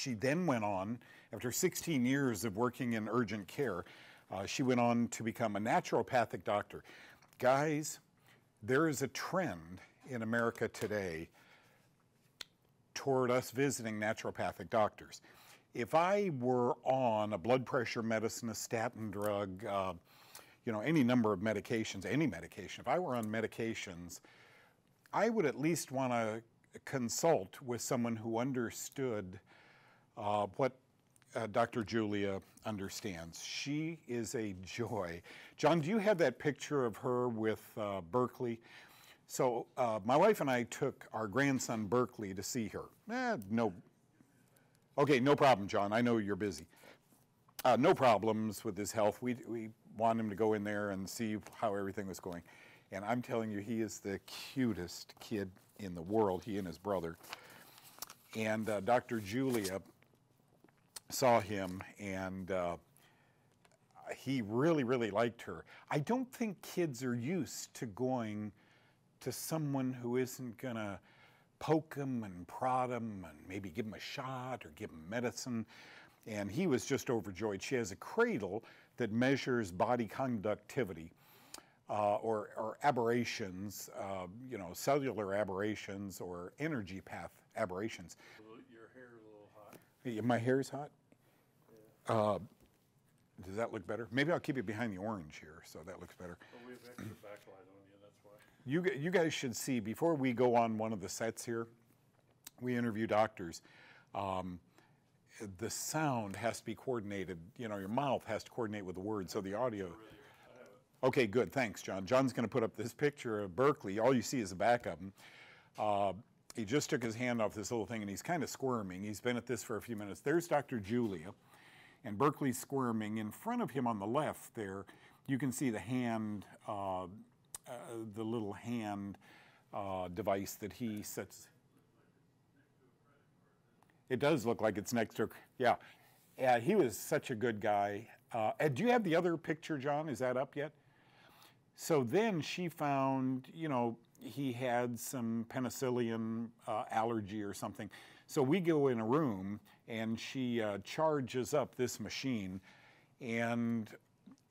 She then went on, after 16 years of working in urgent care, uh, she went on to become a naturopathic doctor. Guys, there is a trend in America today toward us visiting naturopathic doctors. If I were on a blood pressure medicine, a statin drug, uh, you know, any number of medications, any medication, if I were on medications, I would at least want to consult with someone who understood uh, what uh, Dr. Julia understands. She is a joy. John, do you have that picture of her with uh, Berkeley? So uh, my wife and I took our grandson Berkeley to see her. Eh, no. Okay, no problem, John. I know you're busy. Uh, no problems with his health. We, we want him to go in there and see how everything was going. And I'm telling you, he is the cutest kid in the world, he and his brother. And uh, Dr. Julia saw him and uh, he really, really liked her. I don't think kids are used to going to someone who isn't going to poke them and prod them and maybe give them a shot or give them medicine. And he was just overjoyed. She has a cradle that measures body conductivity. Uh, or, or, aberrations, uh, you know, cellular aberrations or energy path aberrations. Your hair is a little hot. My hair is hot? Uh, does that look better? Maybe I'll keep it behind the orange here so that looks better. Well, we have extra backlight on you, that's why. You, you guys should see, before we go on one of the sets here, we interview doctors. Um, the sound has to be coordinated. You know, your mouth has to coordinate with the words, so the audio. Okay, good. Thanks, John. John's going to put up this picture of Berkeley. All you see is the back of him. Uh, he just took his hand off this little thing, and he's kind of squirming. He's been at this for a few minutes. There's Dr. Julia, and Berkeley's squirming. In front of him on the left there, you can see the hand, uh, uh, the little hand uh, device that he sets. It does look like it's next to, yeah. Yeah, he was such a good guy. Uh, do you have the other picture, John? Is that up yet? So then she found, you know, he had some penicillin uh, allergy or something. So we go in a room and she uh, charges up this machine and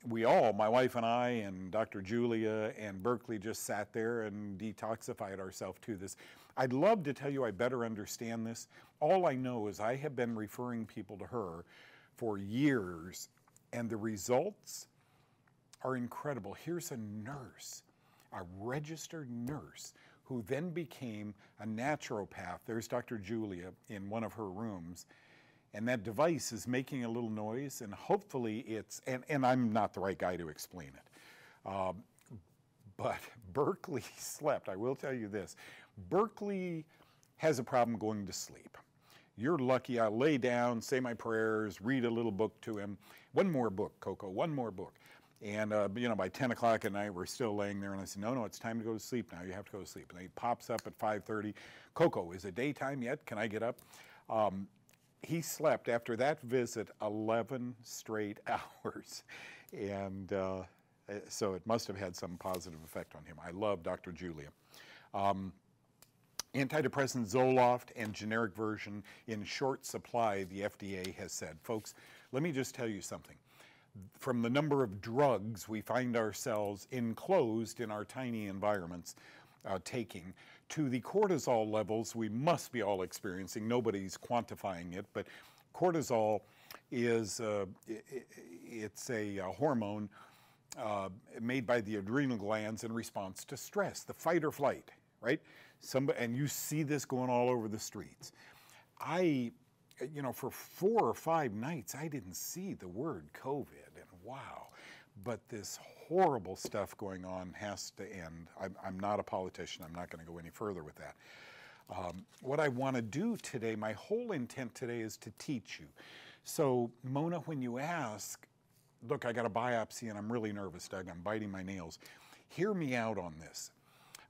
we all, my wife and I and Dr. Julia and Berkeley just sat there and detoxified ourselves to this. I'd love to tell you I better understand this. All I know is I have been referring people to her for years and the results are incredible. Here's a nurse, a registered nurse, who then became a naturopath. There's Dr. Julia in one of her rooms. And that device is making a little noise, and hopefully it's, and, and I'm not the right guy to explain it. Um, but Berkeley slept. I will tell you this Berkeley has a problem going to sleep. You're lucky. I lay down, say my prayers, read a little book to him. One more book, Coco, one more book. And uh, you know, by 10 o'clock at night, we're still laying there, and I said, "No, no, it's time to go to sleep now. You have to go to sleep." And he pops up at 5:30. Coco, is it daytime yet? Can I get up? Um, he slept after that visit 11 straight hours, and uh, so it must have had some positive effect on him. I love Dr. Julia. Um, antidepressant Zoloft and generic version in short supply, the FDA has said. Folks, let me just tell you something from the number of drugs we find ourselves enclosed in our tiny environments uh, taking to the cortisol levels we must be all experiencing. Nobody's quantifying it, but cortisol is uh, it's a, hormone uh, made by the adrenal glands in response to stress, the fight or flight, right? Somebody, and you see this going all over the streets. I you know, for four or five nights, I didn't see the word COVID, and wow. But this horrible stuff going on has to end. I'm, I'm not a politician. I'm not going to go any further with that. Um, what I want to do today, my whole intent today is to teach you. So, Mona, when you ask, look, I got a biopsy and I'm really nervous, Doug, I'm biting my nails. Hear me out on this.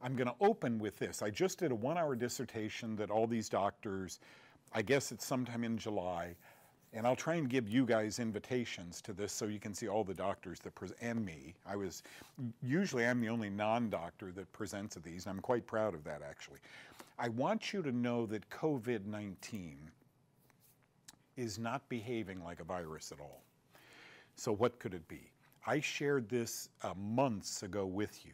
I'm going to open with this. I just did a one hour dissertation that all these doctors I guess it's sometime in July. And I'll try and give you guys invitations to this so you can see all the doctors that present, and me. I was, usually I'm the only non-doctor that presents at these, and I'm quite proud of that actually. I want you to know that COVID-19 is not behaving like a virus at all. So, what could it be? I shared this uh, months ago with you.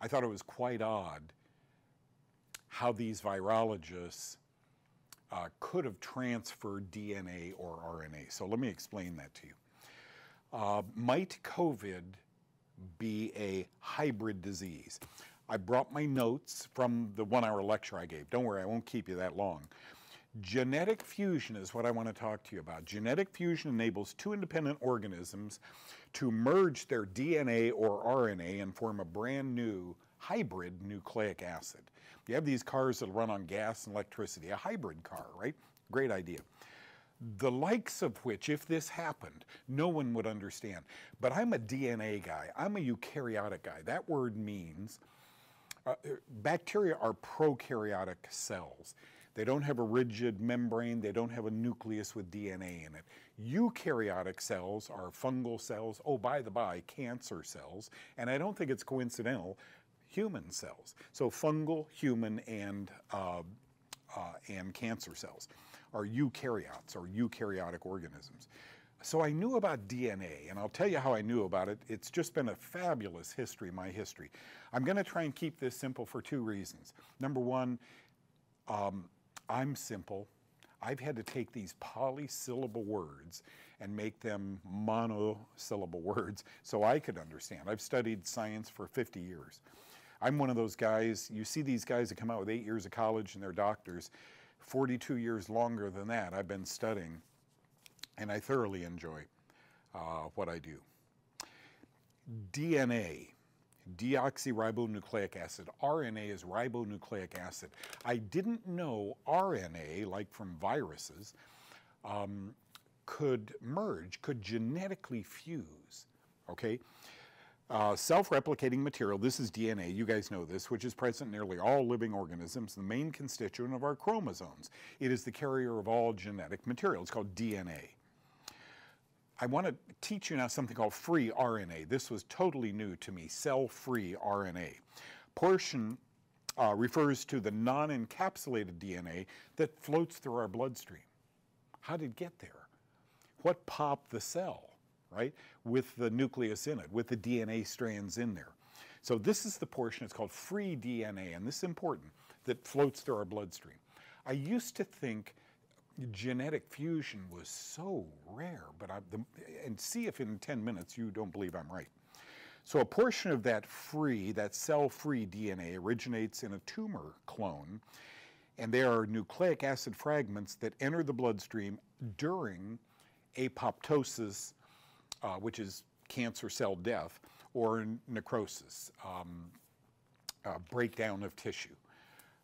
I thought it was quite odd how these virologists uh, could have transferred DNA or RNA. So, let me explain that to you. Uh, might COVID be a hybrid disease? I brought my notes from the one hour lecture I gave. Don't worry, I won't keep you that long. Genetic fusion is what I want to talk to you about. Genetic fusion enables two independent organisms to merge their DNA or RNA and form a brand new hybrid nucleic acid. You have these cars that run on gas and electricity, a hybrid car, right? Great idea. The likes of which, if this happened, no one would understand. But I'm a DNA guy, I'm a eukaryotic guy. That word means uh, bacteria are prokaryotic cells. They don't have a rigid membrane, they don't have a nucleus with DNA in it. Eukaryotic cells are fungal cells, oh, by the by, cancer cells, and I don't think it's coincidental, human cells. So fungal, human, and, uh, uh, and cancer cells are eukaryotes or eukaryotic organisms. So I knew about DNA, and I'll tell you how I knew about it. It's just been a fabulous history, my history. I'm going to try and keep this simple for two reasons. Number one, um, I'm simple. I've had to take these polysyllable words and make them monosyllable words so I could understand. I've studied science for 50 years. I'm one of those guys, you see these guys that come out with eight years of college and they're doctors. 42 years longer than that, I've been studying, and I thoroughly enjoy uh, what I do. DNA deoxyribonucleic acid. RNA is ribonucleic acid. I didn't know RNA, like from viruses, um, could merge, could genetically fuse. Okay? Uh, self-replicating material, this is DNA, you guys know this, which is present in nearly all living organisms, the main constituent of our chromosomes. It is the carrier of all genetic material. It's called DNA. I want to teach you now something called free RNA. This was totally new to me, cell-free RNA. Portion uh, refers to the non-encapsulated DNA that floats through our bloodstream. How did it get there? What popped the cell, right, with the nucleus in it, with the DNA strands in there? So this is the portion, it's called free DNA, and this is important, that floats through our bloodstream. I used to think genetic fusion was so rare, but I, the, and see if in 10 minutes you don't believe I'm right. So a portion of that free, that cell-free DNA originates in a tumor clone, and there are nucleic acid fragments that enter the bloodstream during apoptosis, uh, which is cancer cell death, or necrosis, um, uh, breakdown of tissue.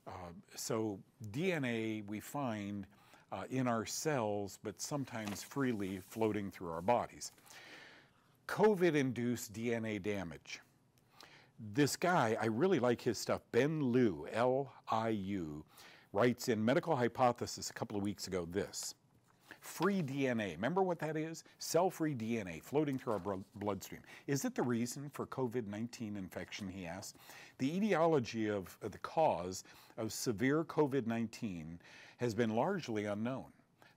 Uh, so DNA, we find, uh, in our cells, but sometimes freely floating through our bodies. COVID induced DNA damage. This guy, I really like his stuff. Ben Liu, L I U, writes in Medical Hypothesis a couple of weeks ago this free DNA. Remember what that is? Cell free DNA floating through our bloodstream. Is it the reason for COVID 19 infection? He asks. The etiology of, the cause of severe COVID 19 has been largely unknown.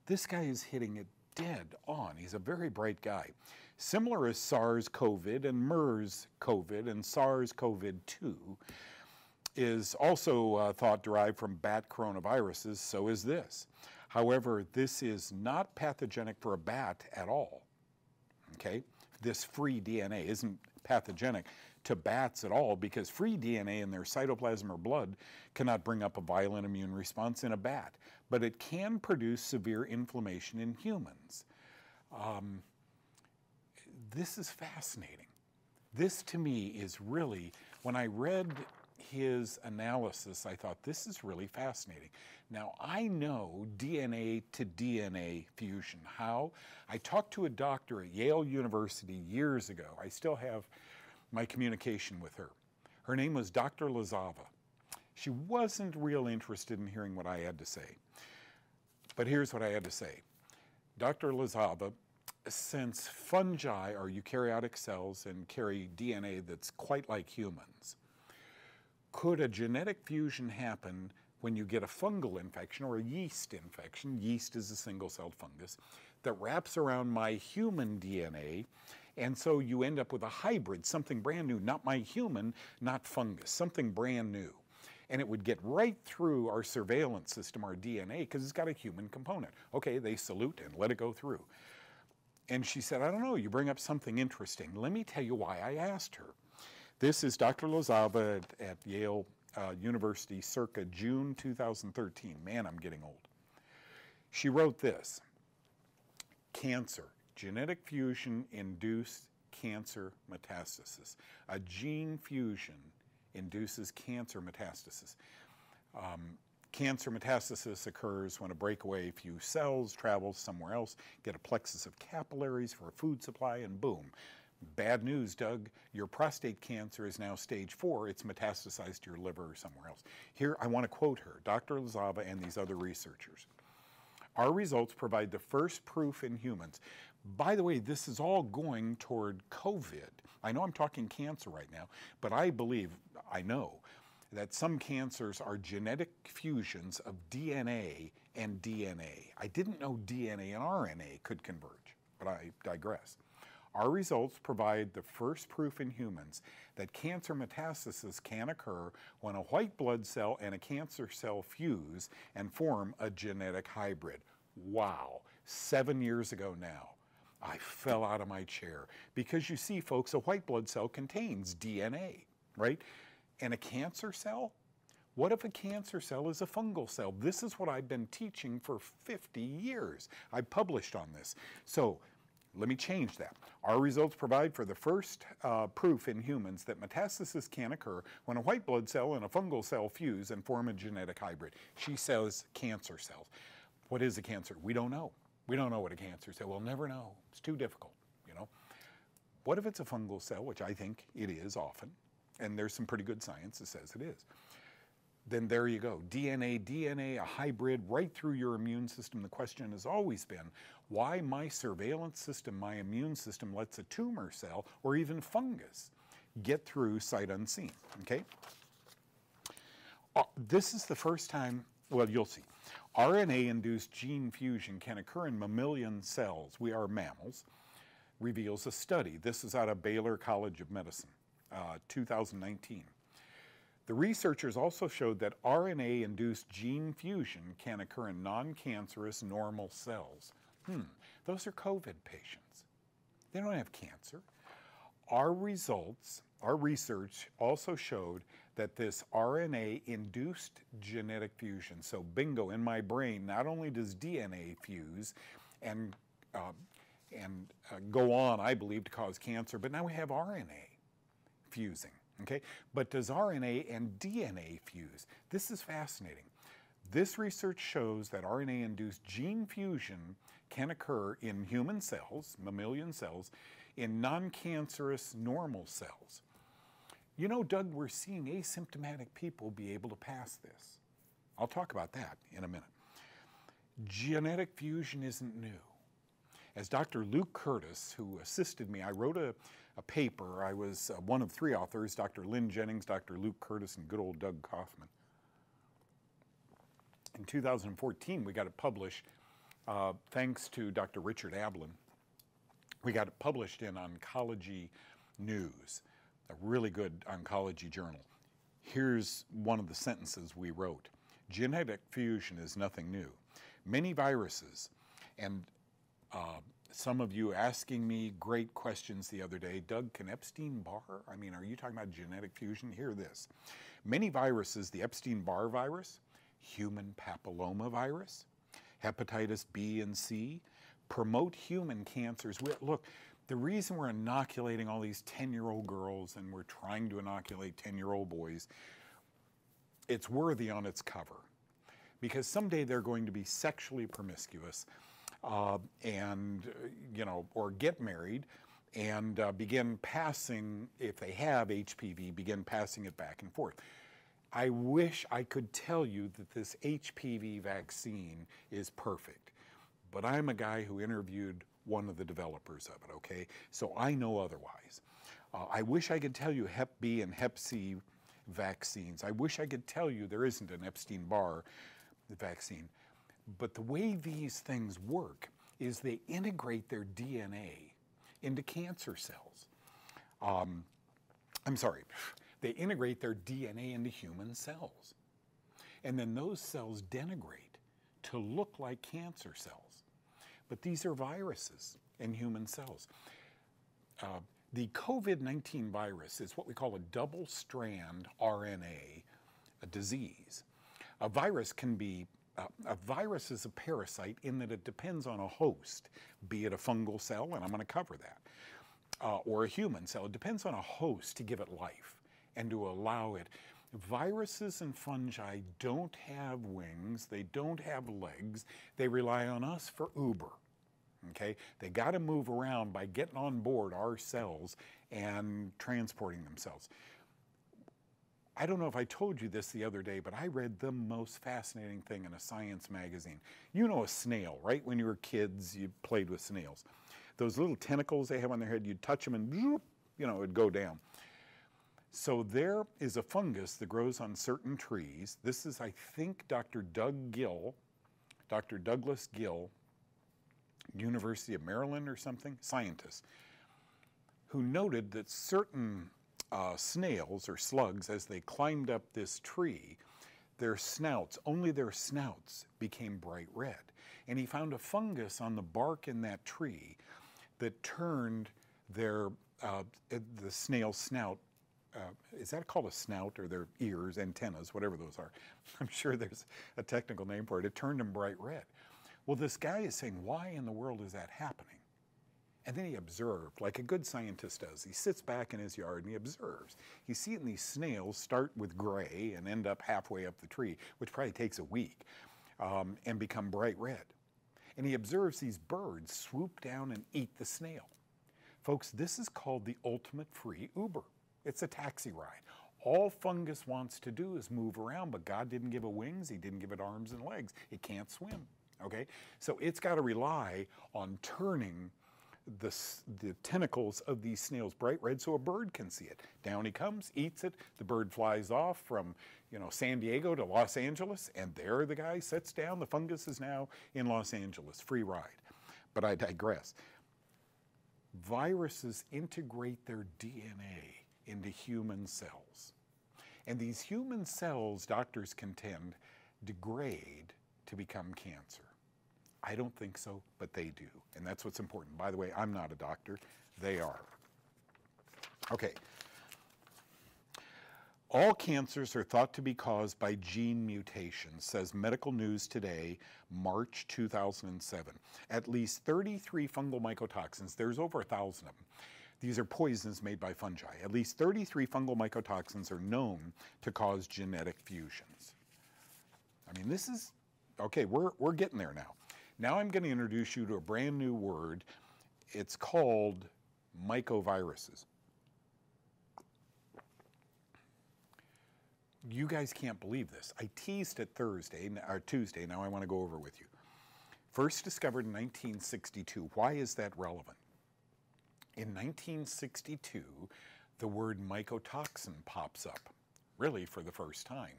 This guy is hitting it dead on. He's a very bright guy. Similar as SARS CoV and MERS COVID and SARS CoV 2 is also uh, thought derived from bat coronaviruses, so is this. However, this is not pathogenic for a bat at all. Okay? This free DNA isn't pathogenic to bats at all because free DNA in their cytoplasm or blood cannot bring up a violent immune response in a bat, but it can produce severe inflammation in humans. Um, this is fascinating. This to me is really, when I read his analysis, I thought this is really fascinating. Now, I know DNA to DNA fusion. How? I talked to a doctor at Yale University years ago. I still have my communication with her. Her name was Dr. Lazova. She wasn't real interested in hearing what I had to say. But here's what I had to say. Dr. Lazova, since fungi are eukaryotic cells and carry DNA that's quite like humans, could a genetic fusion happen when you get a fungal infection or a yeast infection, yeast is a single celled fungus, that wraps around my human DNA. And so you end up with a hybrid, something brand new, not my human, not fungus, something brand new. And it would get right through our surveillance system, our DNA, because it's got a human component. Okay, they salute and let it go through. And she said, I don't know, you bring up something interesting. Let me tell you why I asked her. This is Dr. Lazova at, at Yale uh, University circa June 2013. Man, I'm getting old. She wrote this Cancer, genetic fusion induced cancer metastasis. A gene fusion induces cancer metastasis. Um, cancer metastasis occurs when a breakaway few cells travels somewhere else, get a plexus of capillaries for a food supply, and boom, Bad news, Doug. Your prostate cancer is now stage four. It's metastasized to your liver or somewhere else. Here, I want to quote her, Dr. Lazova and these other researchers. Our results provide the first proof in humans. By the way, this is all going toward COVID. I know I'm talking cancer right now, but I believe, I know, that some cancers are genetic fusions of DNA and DNA. I didn't know DNA and RNA could converge, but I digress. Our results provide the first proof in humans that cancer metastasis can occur when a white blood cell and a cancer cell fuse and form a genetic hybrid. Wow, seven years ago now. I fell out of my chair because you see, folks, a white blood cell contains DNA, right? And a cancer cell? What if a cancer cell is a fungal cell? This is what I've been teaching for 50 years. I published on this. So let me change that. Our results provide for the first uh, proof in humans that metastasis can occur when a white blood cell and a fungal cell fuse and form a genetic hybrid. She says cancer cells. What is a cancer? We don't know. We don't know what a cancer cell. We'll never know. It's too difficult, you know. What if it's a fungal cell, which I think it is often, and there's some pretty good science that says it is then there you go. DNA, DNA, a hybrid right through your immune system. The question has always been why my surveillance system, my immune system, lets a tumor cell or even fungus get through sight unseen. Okay? Uh, this is the first time, well, you'll see. RNA induced gene fusion can occur in mammalian cells. We are mammals, reveals a study. This is out of Baylor College of Medicine, uh, 2019. The researchers also showed that RNA induced gene fusion can occur in non cancerous normal cells. Hmm, those are COVID patients. They don't have cancer. Our results, our research also showed that this RNA induced genetic fusion, so bingo, in my brain, not only does DNA fuse and, uh, and uh, go on, I believe, to cause cancer, but now we have RNA fusing. Okay, but does RNA and DNA fuse? This is fascinating. This research shows that RNA-induced gene fusion can occur in human cells, mammalian cells, in non-cancerous normal cells. You know, Doug, we're seeing asymptomatic people be able to pass this. I'll talk about that in a minute. Genetic fusion isn't new. As Dr. Luke Curtis, who assisted me, I wrote a, a paper. I was uh, one of three authors Dr. Lynn Jennings, Dr. Luke Curtis, and good old Doug Kaufmann. In 2014, we got it published uh, thanks to Dr. Richard Ablin. We got it published in Oncology News, a really good oncology journal. Here's one of the sentences we wrote Genetic fusion is nothing new. Many viruses and uh, some of you asking me great questions the other day. Doug, can Epstein Barr? I mean, are you talking about genetic fusion? Hear this. Many viruses, the Epstein Barr virus, human papilloma virus, hepatitis B and C, promote human cancers. We, look, the reason we're inoculating all these 10 year old girls and we're trying to inoculate 10 year old boys, it's worthy on its cover. Because someday they're going to be sexually promiscuous uh, and, uh, you know, or get married and uh, begin passing, if they have HPV, begin passing it back and forth. I wish I could tell you that this HPV vaccine is perfect, but I'm a guy who interviewed one of the developers of it, okay? So I know otherwise. Uh, I wish I could tell you Hep B and Hep C vaccines. I wish I could tell you there isn't an Epstein Barr vaccine, but the way these things work is they integrate their DNA into cancer cells. Um, I'm sorry, they integrate their DNA into human cells. And then those cells denigrate to look like cancer cells. But these are viruses in human cells. Uh, the COVID 19 virus is what we call a double strand RNA a disease. A virus can be, uh, a virus is a parasite in that it depends on a host, be it a fungal cell, and I'm going to cover that, uh, or a human cell. It depends on a host to give it life and to allow it. Viruses and fungi don't have wings, they don't have legs, they rely on us for Uber. Okay? They got to move around by getting on board our cells and transporting themselves. I don't know if I told you this the other day, but I read the most fascinating thing in a science magazine. You know a snail, right? When you were kids, you played with snails. Those little tentacles they have on their head, you'd touch them and, you know, it would go down. So there is a fungus that grows on certain trees. This is, I think, Dr. Doug Gill, Dr. Douglas Gill, University of Maryland or something, scientist, who noted that certain uh, snails or slugs, as they climbed up this tree, their snouts, only their snouts became bright red. And he found a fungus on the bark in that tree that turned their, uh, the snail's snout uh, is that called a snout or their ears, antennas, whatever those are? I'm sure there's a technical name for it. It turned them bright red. Well, this guy is saying, why in the world is that happening? And then he observed, like a good scientist does. He sits back in his yard and he observes. He's seeing these snails start with gray and end up halfway up the tree, which probably takes a week, um, and become bright red. And he observes these birds swoop down and eat the snail. Folks, this is called the ultimate free Uber. It's a taxi ride. All fungus wants to do is move around, but God didn't give it wings, He didn't give it arms and legs. It can't swim. Okay? So it's got to rely on turning the, the tentacles of these snails bright red so a bird can see it. Down he comes, eats it, the bird flies off from you know, San Diego to Los Angeles, and there the guy sits down. The fungus is now in Los Angeles, free ride. But I digress. Viruses integrate their DNA into human cells. And these human cells, doctors contend, degrade to become cancer. I don't think so, but they do. And that's what's important. By the way, I'm not a doctor, they are. Okay. All cancers are thought to be caused by gene mutations, says Medical News Today, March 2007. At least 33 fungal mycotoxins, there's over a thousand of them, these are poisons made by fungi. At least 33 fungal mycotoxins are known to cause genetic fusions. I mean, this is, okay, we're, we're getting there now. Now I'm going to introduce you to a brand new word. It's called mycoviruses. You guys can't believe this. I teased it Thursday, or Tuesday, now I want to go over with you. First discovered in 1962. Why is that relevant? In 1962, the word mycotoxin pops up, really for the first time.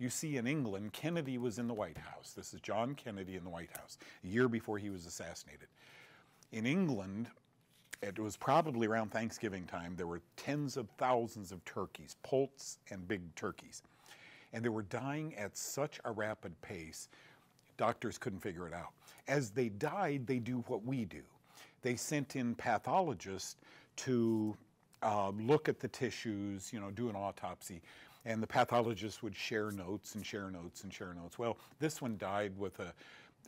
You see, in England, Kennedy was in the White House. This is John Kennedy in the White House, a year before he was assassinated. In England, it was probably around Thanksgiving time, there were tens of thousands of turkeys, poults and big turkeys. And they were dying at such a rapid pace, doctors couldn't figure it out. As they died, they do what we do they sent in pathologists to uh, look at the tissues, you know, do an autopsy. And the pathologist would share notes and share notes and share notes. Well, this one died with a,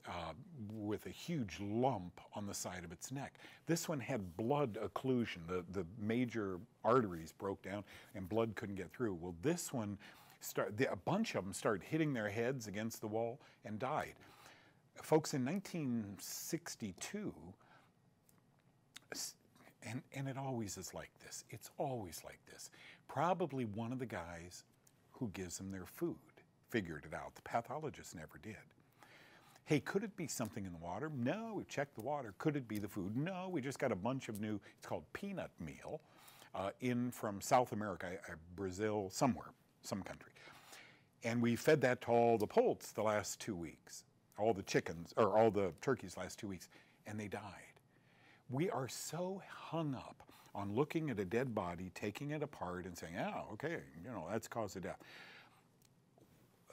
uh, with a huge lump on the side of its neck. This one had blood occlusion. The, the major arteries broke down and blood couldn't get through. Well, this one, start, the, a bunch of them started hitting their heads against the wall and died. Folks, in 1962, and, and it always is like this. It's always like this. Probably one of the guys who gives them their food figured it out. The pathologist never did. Hey, could it be something in the water? No, we checked the water. Could it be the food? No, we just got a bunch of new, it's called peanut meal, uh, in from South America, uh, Brazil, somewhere. some country. And we fed that to all the poults the last two weeks, all the chickens, or all the turkeys last two weeks, and they died. We are so hung up on looking at a dead body, taking it apart, and saying, oh, okay, you know, that's cause of death.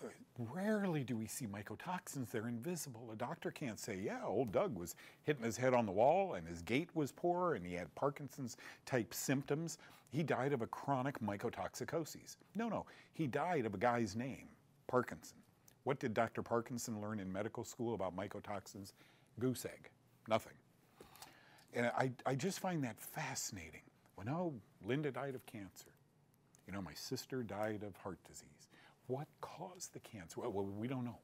Uh, rarely do we see mycotoxins. They're invisible. A doctor can't say, yeah, old Doug was hitting his head on the wall and his gait was poor and he had Parkinson's type symptoms. He died of a chronic mycotoxicosis. No, no, he died of a guy's name, Parkinson. What did Dr. Parkinson learn in medical school about mycotoxins? Goose egg, nothing. And I, I just find that fascinating. Well, no, Linda died of cancer. You know, my sister died of heart disease. What caused the cancer? Well, we don't know.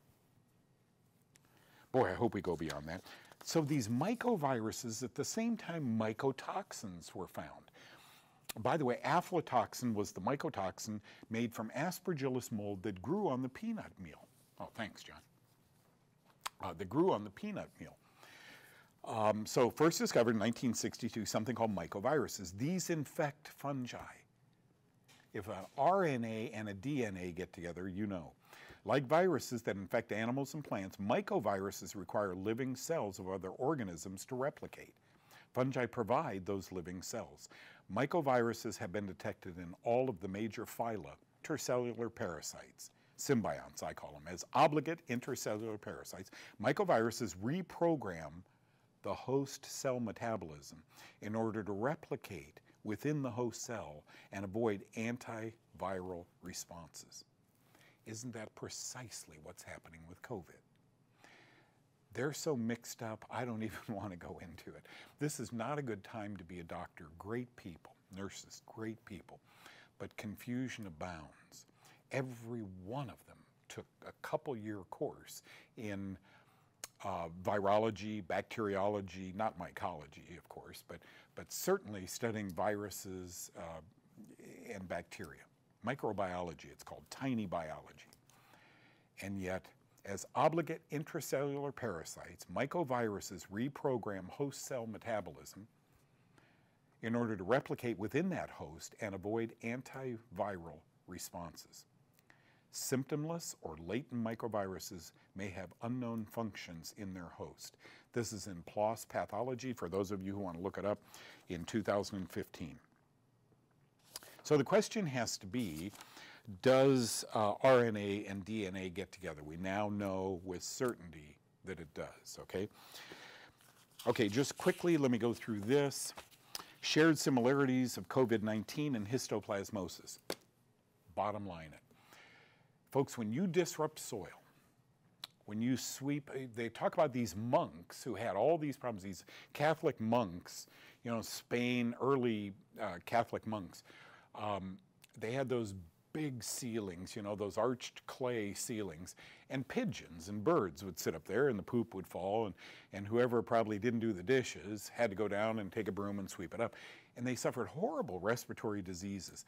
Boy, I hope we go beyond that. So these mycoviruses, at the same time, mycotoxins were found. By the way, aflatoxin was the mycotoxin made from aspergillus mold that grew on the peanut meal. Oh, thanks, John. Uh, that grew on the peanut meal. Um, so first discovered in 1962 something called mycoviruses. These infect fungi. If an RNA and a DNA get together, you know. Like viruses that infect animals and plants, mycoviruses require living cells of other organisms to replicate. Fungi provide those living cells. Mycoviruses have been detected in all of the major phyla, intercellular parasites, symbionts I call them, as obligate intercellular parasites. Mycoviruses reprogram the host cell metabolism in order to replicate within the host cell and avoid antiviral responses. Isn't that precisely what's happening with COVID? They're so mixed up, I don't even want to go into it. This is not a good time to be a doctor. Great people, nurses, great people, but confusion abounds. Every one of them took a couple year course in uh, virology, bacteriology, not mycology, of course, but, but certainly studying viruses uh, and bacteria. Microbiology, it's called tiny biology. And yet, as obligate intracellular parasites, mycoviruses reprogram host cell metabolism in order to replicate within that host and avoid antiviral responses. Symptomless or latent mycoviruses may have unknown functions in their host. This is in PLOS Pathology, for those of you who want to look it up, in 2015. So the question has to be, does uh, RNA and DNA get together? We now know with certainty that it does, okay? Okay, just quickly, let me go through this. Shared similarities of COVID-19 and histoplasmosis. Bottom line it. Folks, when you disrupt soil, when you sweep, eh, they talk about these monks who had all these problems, these Catholic monks, you know, Spain, early uh, Catholic monks. Um, they had those big ceilings, you know, those arched clay ceilings, and pigeons and birds would sit up there and the poop would fall, and, and whoever probably didn't do the dishes had to go down and take a broom and sweep it up. And they suffered horrible respiratory diseases.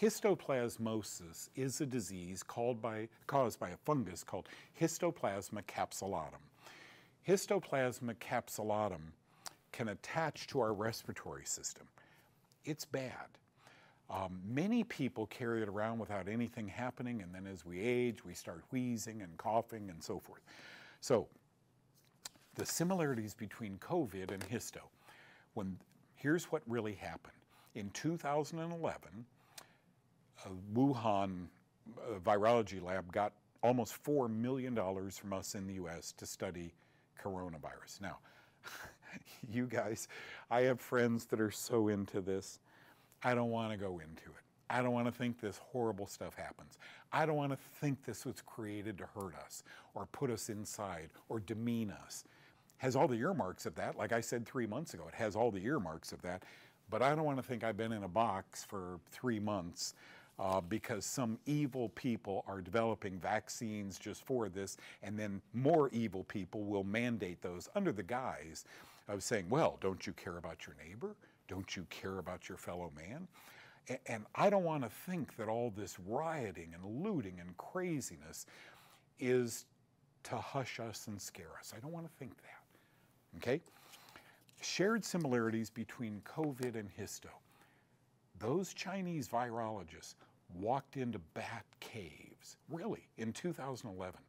Histoplasmosis is a disease by, caused by a fungus called Histoplasma capsulatum. Histoplasma capsulatum can attach to our respiratory system. It's bad. Um, many people carry it around without anything happening, and then as we age, we start wheezing and coughing and so forth. So, the similarities between COVID and histo. When here's what really happened in 2011 a Wuhan uh, virology lab got almost $4 million from us in the US to study coronavirus. Now, you guys, I have friends that are so into this. I don't want to go into it. I don't want to think this horrible stuff happens. I don't want to think this was created to hurt us or put us inside or demean us. Has all the earmarks of that. Like I said three months ago, it has all the earmarks of that. But I don't want to think I've been in a box for three months uh, because some evil people are developing vaccines just for this, and then more evil people will mandate those under the guise of saying, well, don't you care about your neighbor? Don't you care about your fellow man? And, I don't want to think that all this rioting and looting and craziness is to hush us and scare us. I don't want to think that. Okay? Shared similarities between COVID and histo. Those Chinese virologists walked into bat caves, really, in 2011.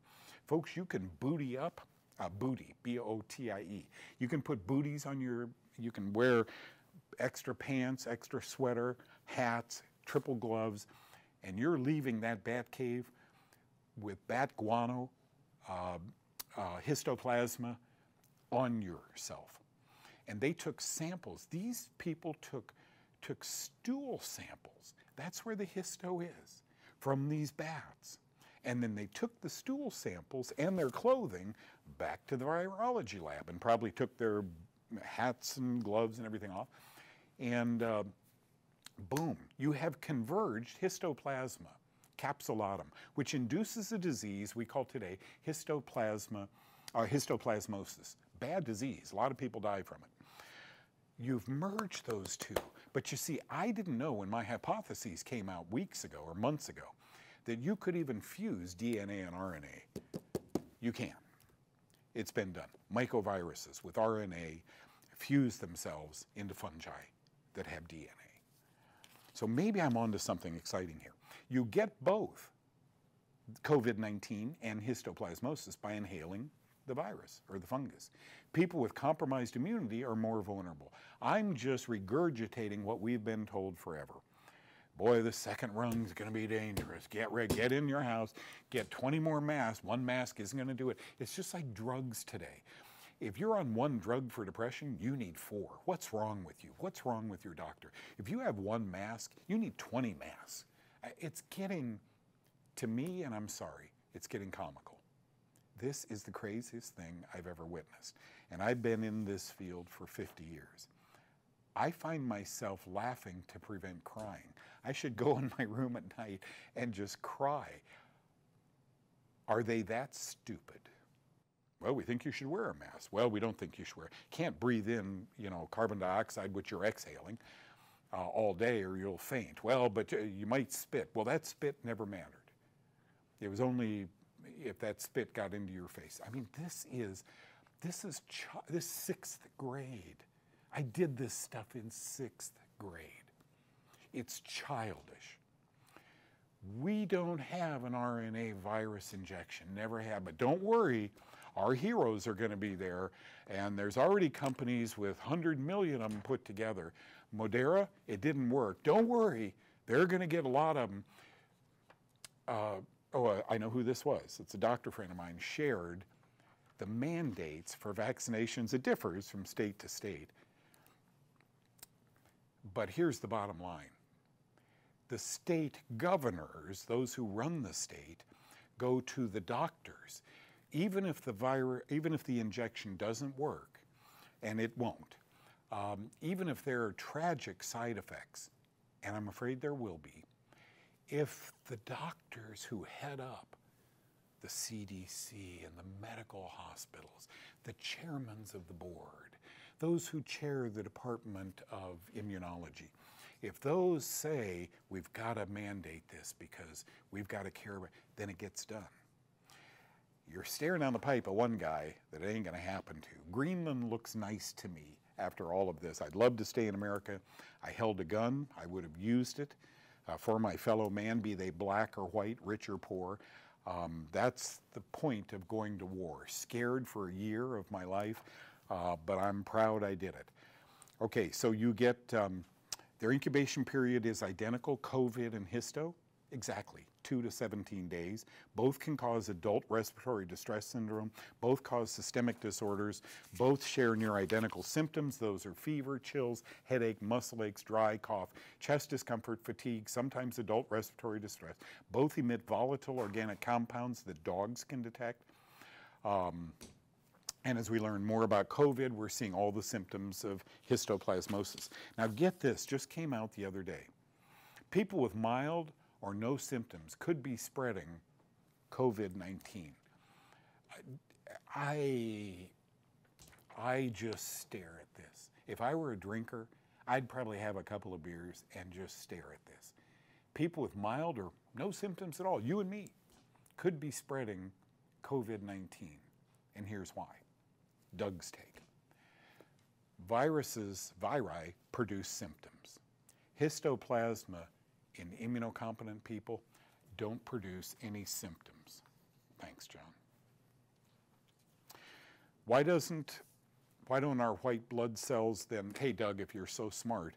Folks, you can booty up, uh, booty, B O T I E. You can put booties on your, you can wear extra pants, extra sweater, hats, triple gloves, and you're leaving that bat cave with bat guano, uh, uh, histoplasma on yourself. And they took samples. These people took, took stool samples. That's where the histo is, from these bats. And then they took the stool samples and their clothing back to the virology lab and probably took their hats and gloves and everything off. And uh, boom, you have converged histoplasma capsulatum, which induces a disease we call today histoplasma, uh, histoplasmosis. Bad disease. A lot of people die from it. You've merged those two. But you see, I didn't know when my hypotheses came out weeks ago or months ago that you could even fuse DNA and RNA. You can. It's been done. Mycoviruses with RNA fuse themselves into fungi that have DNA. So maybe I'm onto something exciting here. You get both COVID 19 and histoplasmosis by inhaling the virus or the fungus. People with compromised immunity are more vulnerable. I'm just regurgitating what we've been told forever. Boy, the second rung is going to be dangerous. Get ready, get in your house, get 20 more masks. One mask isn't going to do it. It's just like drugs today. If you're on one drug for depression, you need four. What's wrong with you? What's wrong with your doctor? If you have one mask, you need 20 masks. It's getting, to me, and I'm sorry, it's getting comical. This is the craziest thing I've ever witnessed. And I've been in this field for 50 years. I find myself laughing to prevent crying. I should go in my room at night and just cry. Are they that stupid? Well, we think you should wear a mask. Well, we don't think you should wear. Can't breathe in, you know, carbon dioxide which you're exhaling uh, all day, or you'll faint. Well, but uh, you might spit. Well, that spit never mattered. It was only if that spit got into your face. I mean, this is this is this sixth grade. I did this stuff in sixth grade. It's childish. We don't have an RNA virus injection, never have, but don't worry, our heroes are going to be there, and there's already companies with 100 million of them put together. Moderna, it didn't work. Don't worry, they're going to get a lot of them. Uh, oh, I know who this was. It's a doctor friend of mine, shared the mandates for vaccinations. It differs from state to state. But here's the bottom line the state governors, those who run the state, go to the doctors even if the virus, even if the injection doesn't work, and it won't, um, even if there are tragic side effects, and I'm afraid there will be, if the doctors who head up the CDC and the medical hospitals, the chairmen of the board, those who chair the Department of Immunology, if those say we've got to mandate this because we've got to care about, it, then it gets done you're staring down the pipe of one guy that it ain't going to happen to. Greenland looks nice to me after all of this. I'd love to stay in America. I held a gun. I would have used it uh, for my fellow man, be they black or white, rich or poor. Um, that's the point of going to war. Scared for a year of my life, uh, but I'm proud I did it. Okay, so you get um, their incubation period is identical, COVID and histo. Exactly, 2 to 17 days. Both can cause adult respiratory distress syndrome. Both cause systemic disorders. Both share near identical symptoms. Those are fever, chills, headache, muscle aches, dry cough, chest discomfort, fatigue, sometimes adult respiratory distress. Both emit volatile organic compounds that dogs can detect. Um, and as we learn more about COVID, we're seeing all the symptoms of histoplasmosis. Now, get this, just came out the other day. People with mild or no symptoms could be spreading COVID 19. I, I just stare at this. If I were a drinker, I'd probably have a couple of beers and just stare at this. People with mild or no symptoms at all, you and me, could be spreading COVID 19. And here's why Doug's take. Viruses, viri, produce symptoms. Histoplasma in immunocompetent people don't produce any symptoms. Thanks, John. Why doesn't why don't our white blood cells then hey Doug if you're so smart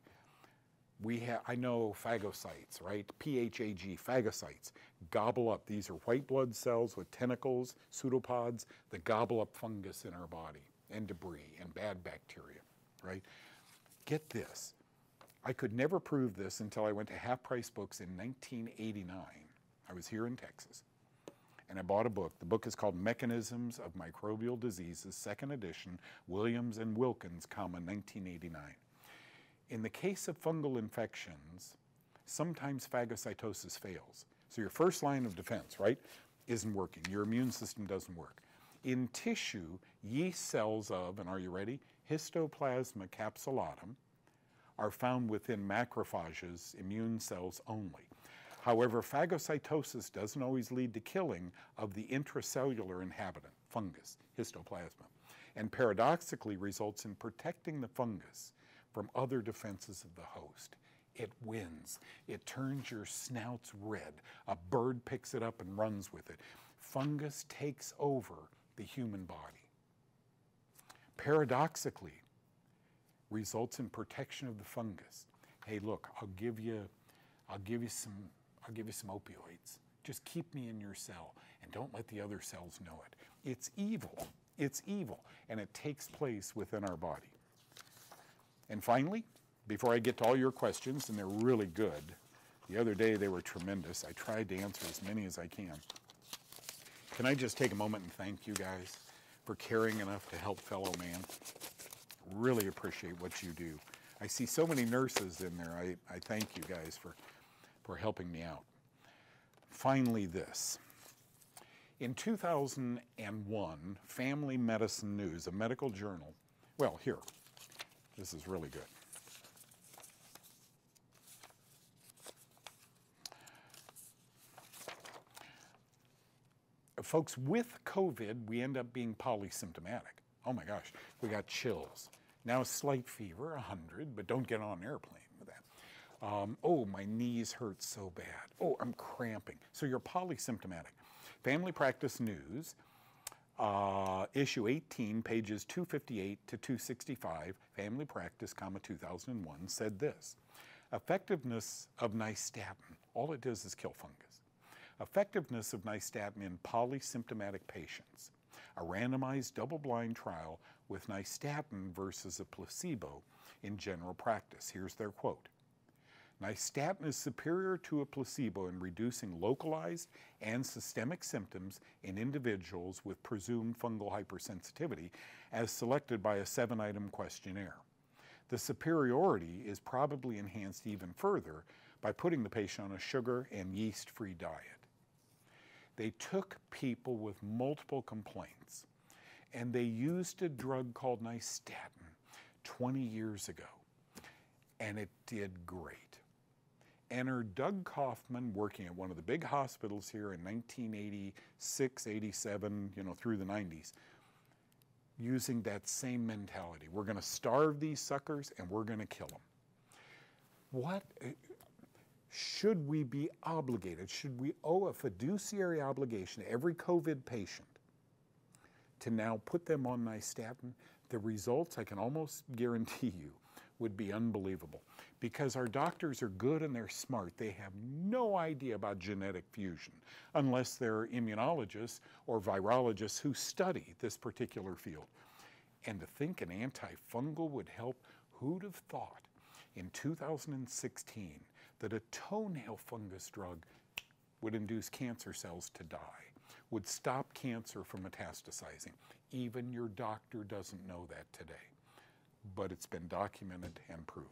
we have I know phagocytes, right? PHAG phagocytes gobble up. These are white blood cells with tentacles, pseudopods that gobble up fungus in our body and debris and bad bacteria, right? Get this. I could never prove this until I went to Half Price Books in 1989. I was here in Texas. And I bought a book. The book is called Mechanisms of Microbial Diseases, second edition, Williams and Wilkins, comma, 1989. In the case of fungal infections, sometimes phagocytosis fails. So your first line of defense, right, isn't working. Your immune system doesn't work. In tissue, yeast cells of, and are you ready? Histoplasma capsulatum are found within macrophages, immune cells only. However, phagocytosis doesn't always lead to killing of the intracellular inhabitant, fungus, histoplasma, and paradoxically results in protecting the fungus from other defenses of the host. It wins. It turns your snouts red. A bird picks it up and runs with it. Fungus takes over the human body. Paradoxically, results in protection of the fungus. Hey, look, I'll give you, I'll give you some, I'll give you some opioids. Just keep me in your cell and don't let the other cells know it. It's evil. It's evil, and it takes place within our body. And finally, before I get to all your questions, and they're really good, the other day they were tremendous. I tried to answer as many as I can. Can I just take a moment and thank you guys for caring enough to help fellow man? Really appreciate what you do. I see so many nurses in there. I, I thank you guys for, for helping me out. Finally, this. In 2001, Family Medicine News, a medical journal, well, here, this is really good. Folks, with COVID, we end up being polysymptomatic. Oh my gosh, we got chills. Now slight fever, 100, but don't get on an airplane with that. Um, oh, my knees hurt so bad. Oh, I'm cramping. So you're polysymptomatic. Family Practice News uh, issue 18, pages 258 to 265, Family Practice, comma 2001, said this Effectiveness of nystatin, all it does is kill fungus. Effectiveness of nystatin in polysymptomatic patients. A randomized double blind trial with nystatin versus a placebo in general practice. Here's their quote Nystatin is superior to a placebo in reducing localized and systemic symptoms in individuals with presumed fungal hypersensitivity as selected by a seven item questionnaire. The superiority is probably enhanced even further by putting the patient on a sugar and yeast free diet. They took people with multiple complaints and they used a drug called nystatin 20 years ago, and it did great enter Doug Kaufmann working at one of the big hospitals here in 1986, 87, you know, through the 90s, using that same mentality. We're going to starve these suckers and we're going to kill them. What uh, should we be obligated? Should we owe a fiduciary obligation to every COVID patient to now put them on nystatin? The results, I can almost guarantee you, would be unbelievable because our doctors are good and they're smart. They have no idea about genetic fusion unless they're immunologists or virologists who study this particular field. And to think an antifungal would help, who'd have thought in 2016 that a toenail fungus drug would induce cancer cells to die, would stop cancer from metastasizing? Even your doctor doesn't know that today but it's been documented and proven.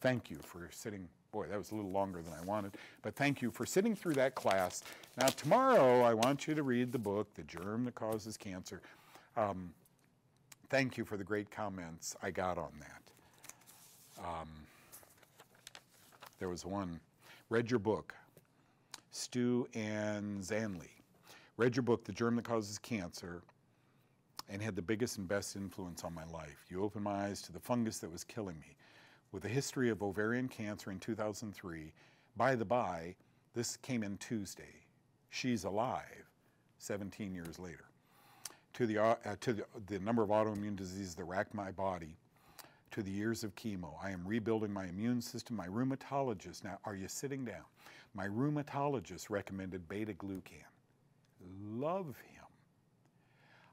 Thank you for sitting, boy, that was a little longer than I wanted, but thank you for sitting through that class. Now, tomorrow I want you to read the book, The Germ That Causes Cancer. Um, thank you for the great comments I got on that. Um, there was one, read your book, Stu and Zanley. Read your book, The Germ That Causes Cancer and had the biggest and best influence on my life. You opened my eyes to the fungus that was killing me. With a history of ovarian cancer in 2003, By the by, this came in Tuesday. She's alive 17 years later. To the, uh, to the, the number of autoimmune diseases that racked my body, to the years of chemo. I am rebuilding my immune system. My rheumatologist, now, are you sitting down? My rheumatologist recommended beta glucan. Love him.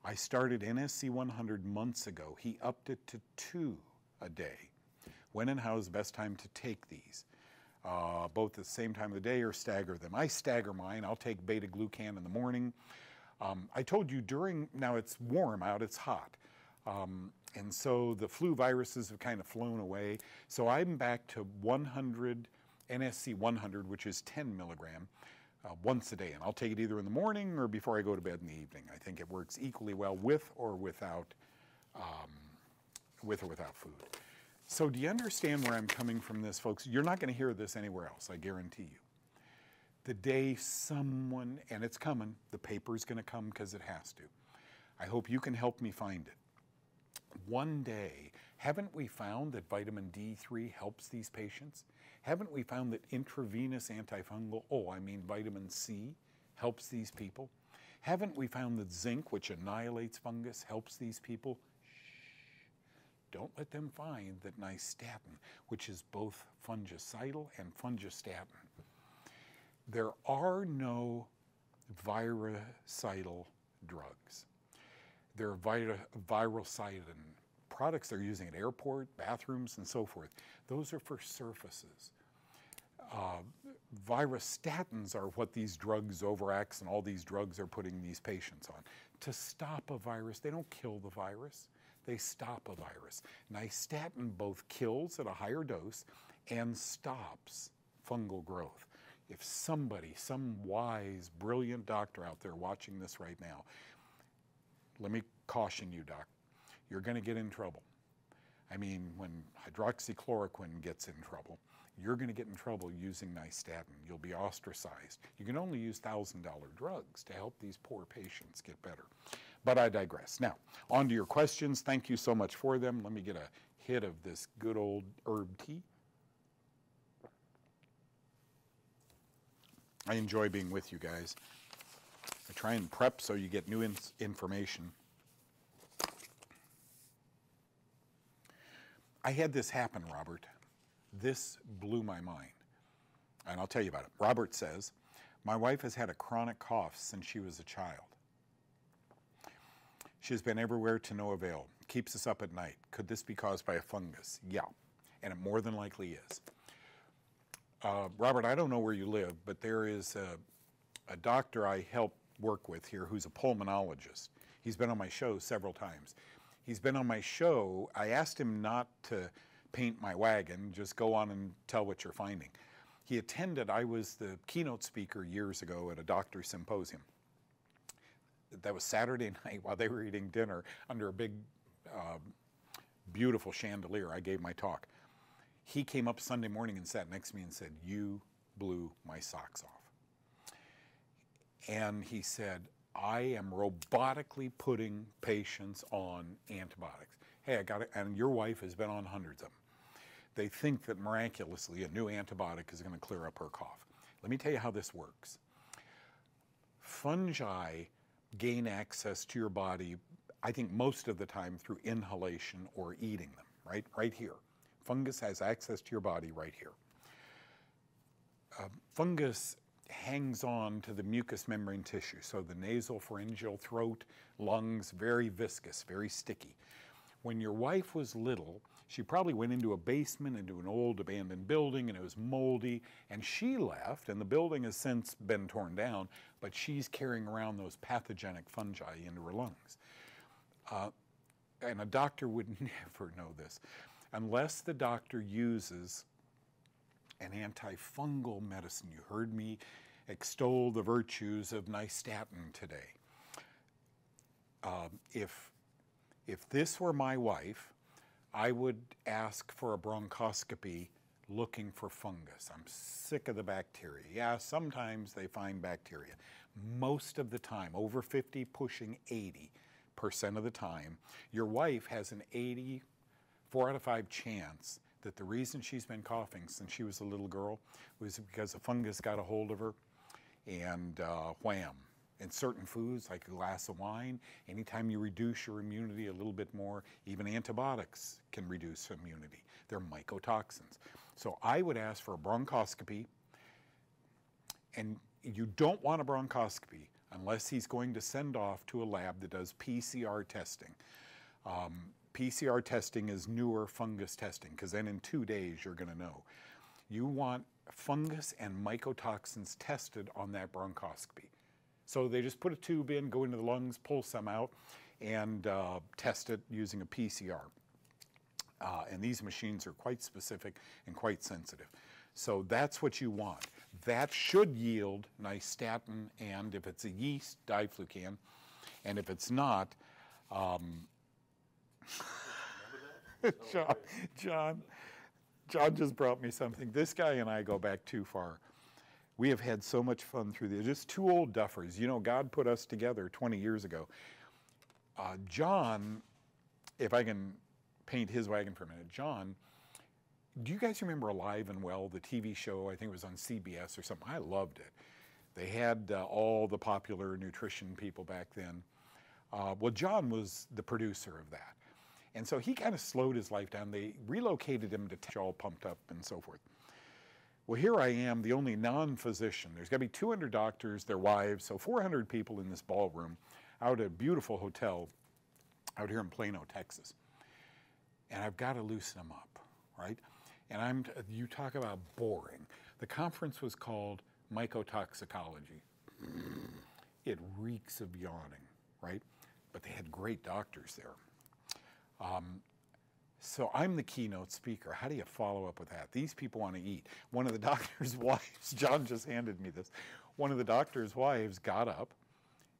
I started NSC 100 months ago. He upped it to two a day. When and how is the best time to take these? Uh, both at the same time of the day or stagger them. I stagger mine. I'll take beta glucan in the morning. Um, I told you during, now it's warm out, it's hot. Um, and so the flu viruses have kind of flown away. So I'm back to 100, NSC 100, which is 10 milligram, uh, once a day. And I'll take it either in the morning or before I go to bed in the evening. I think it works equally well with or without, um, with or without food. So do you understand where I'm coming from this, folks? You're not going to hear this anywhere else, I guarantee you. The day someone, and it's coming, the paper's going to come because it has to. I hope you can help me find it one day, haven't we found that vitamin D3 helps these patients? Haven't we found that intravenous antifungal, oh, I mean vitamin C, helps these people? Haven't we found that zinc, which annihilates fungus, helps these people? Don't let them find that nystatin, which is both fungicidal and fungistatin. There are no virucidal drugs. There are virucidin products they're using at airport, bathrooms, and so forth. Those are for surfaces. Uh, virustatins are what these drugs, Overax, and all these drugs are putting these patients on. To stop a virus, they don't kill the virus, they stop a virus. Nystatin both kills at a higher dose and stops fungal growth. If somebody, some wise, brilliant doctor out there watching this right now, let me caution you, doc, you're going to get in trouble. I mean, when hydroxychloroquine gets in trouble, you're going to get in trouble using nystatin. You'll be ostracized. You can only use $1,000 drugs to help these poor patients get better. But I digress. Now, on to your questions. Thank you so much for them. Let me get a hit of this good old herb tea. I enjoy being with you guys. I try and prep so you get new in information. I had this happen, Robert. This blew my mind. And I'll tell you about it. Robert says, My wife has had a chronic cough since she was a child. She has been everywhere to no avail. Keeps us up at night. Could this be caused by a fungus? Yeah, and it more than likely is. Uh, Robert, I don't know where you live, but there is a, a doctor I help work with here who's a pulmonologist. He's been on my show several times. He's been on my show. I asked him not to paint my wagon, just go on and tell what you're finding. He attended, I was the keynote speaker years ago at a doctor symposium. That was Saturday night while they were eating dinner under a big, uh, beautiful chandelier. I gave my talk. He came up Sunday morning and sat next to me and said, You blew my socks off. And he said, I am robotically putting patients on antibiotics. Hey, I got it, and your wife has been on hundreds of them. They think that miraculously a new antibiotic is going to clear up her cough. Let me tell you how this works. Fungi gain access to your body, I think most of the time through inhalation or eating them, right? Right here. Fungus has access to your body right here. Uh, fungus hangs on to the mucous membrane tissue. So the nasal, pharyngeal, throat, lungs, very viscous, very sticky. When your wife was little, she probably went into a basement, into an old abandoned building, and it was moldy, and she left, and the building has since been torn down, but she's carrying around those pathogenic fungi into her lungs. Uh, and a doctor would never know this unless the doctor uses an antifungal medicine. You heard me extol the virtues of nystatin today. Um, if, if this were my wife, I would ask for a bronchoscopy looking for fungus. I'm sick of the bacteria. Yeah, sometimes they find bacteria. Most of the time, over 50, pushing 80 percent of the time, your wife has an 80, four out of five chance that the reason she's been coughing since she was a little girl was because a fungus got a hold of her and uh, wham. And certain foods, like a glass of wine, anytime you reduce your immunity a little bit more, even antibiotics can reduce immunity. They're mycotoxins. So I would ask for a bronchoscopy, and you don't want a bronchoscopy unless he's going to send off to a lab that does PCR testing. Um, PCR testing is newer fungus testing because then in two days you're going to know. You want fungus and mycotoxins tested on that bronchoscopy. So they just put a tube in, go into the lungs, pull some out, and uh, test it using a PCR. Uh, and these machines are quite specific and quite sensitive. So that's what you want. That should yield nystatin and, if it's a yeast, diflucan. And if it's not, um, John, John, John just brought me something. This guy and I go back too far. We have had so much fun through this. Just two old duffers. You know, God put us together 20 years ago. Uh, John, if I can paint his wagon for a minute, John, do you guys remember Alive and Well, the TV show? I think it was on CBS or something. I loved it. They had uh, all the popular nutrition people back then. Uh, well, John was the producer of that. And so he kind of slowed his life down. They relocated him to all pumped up and so forth. Well, here I am, the only non physician. There's got to be 200 doctors, their wives, so 400 people in this ballroom out at a beautiful hotel out here in Plano, Texas. And I've got to loosen them up, right? And I'm, you talk about boring. The conference was called Mycotoxicology. It reeks of yawning, right? But they had great doctors there. Um, so I'm the keynote speaker. How do you follow up with that? These people want to eat. One of the doctor's wives, John just handed me this. One of the doctor's wives got up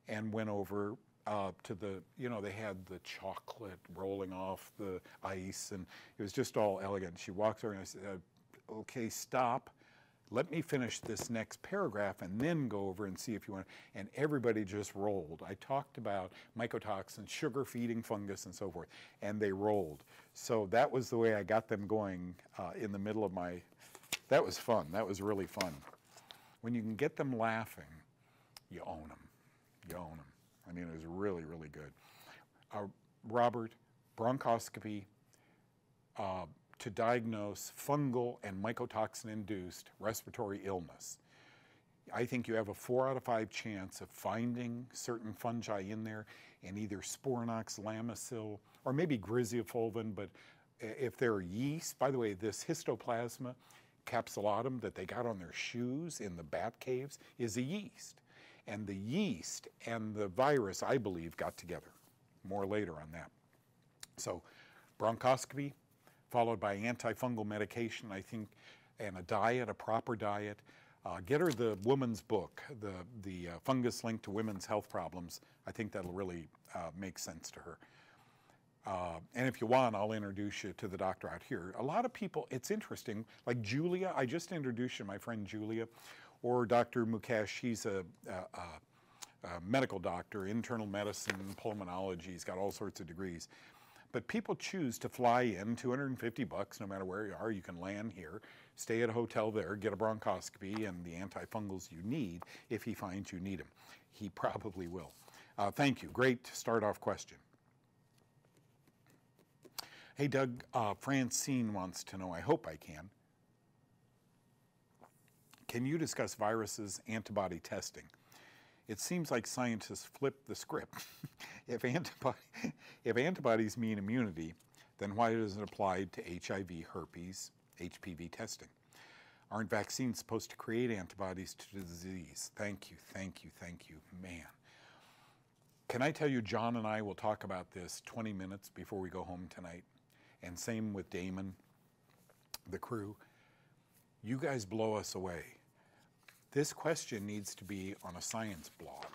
and went over uh, to the, you know, they had the chocolate rolling off the ice, and it was just all elegant. She walks over and I said, uh, "Okay, stop." Let me finish this next paragraph and then go over and see if you want. And everybody just rolled. I talked about mycotoxins, sugar feeding fungus, and so forth, and they rolled. So that was the way I got them going uh, in the middle of my. That was fun. That was really fun. When you can get them laughing, you own them. You own them. I mean, it was really, really good. Uh, Robert, bronchoscopy. Uh, to diagnose fungal and mycotoxin induced respiratory illness. I think you have a four out of five chance of finding certain fungi in there and either Sporanox, Lamisil, or maybe Griseofulvin, but if they're yeast, by the way, this histoplasma capsulatum that they got on their shoes in the bat caves is a yeast. And the yeast and the virus, I believe, got together. More later on that. So, bronchoscopy, followed by antifungal medication, I think, and a diet, a proper diet. Uh, get her the woman's book, the, the uh, fungus linked to women's health problems. I think that'll really uh, make sense to her. Uh, and if you want, I'll introduce you to the doctor out here. A lot of people, it's interesting, like Julia, I just introduced you to my friend Julia, or Dr. Mukesh, he's a, a, a, a medical doctor, internal medicine, pulmonology, he's got all sorts of degrees. But people choose to fly in 250 bucks, no matter where you are. You can land here, stay at a hotel there, get a bronchoscopy and the antifungals you need if he finds you need them. He probably will. Uh, thank you. Great start off question. Hey, Doug, uh, Francine wants to know, I hope I can. Can you discuss viruses antibody testing? It seems like scientists flip the script. if, antibody, if antibodies mean immunity, then why doesn't it apply to HIV, herpes, HPV testing? Aren't vaccines supposed to create antibodies to disease? Thank you, thank you, thank you, man. Can I tell you, John and I will talk about this 20 minutes before we go home tonight? And same with Damon, the crew. You guys blow us away. This question needs to be on a science blog.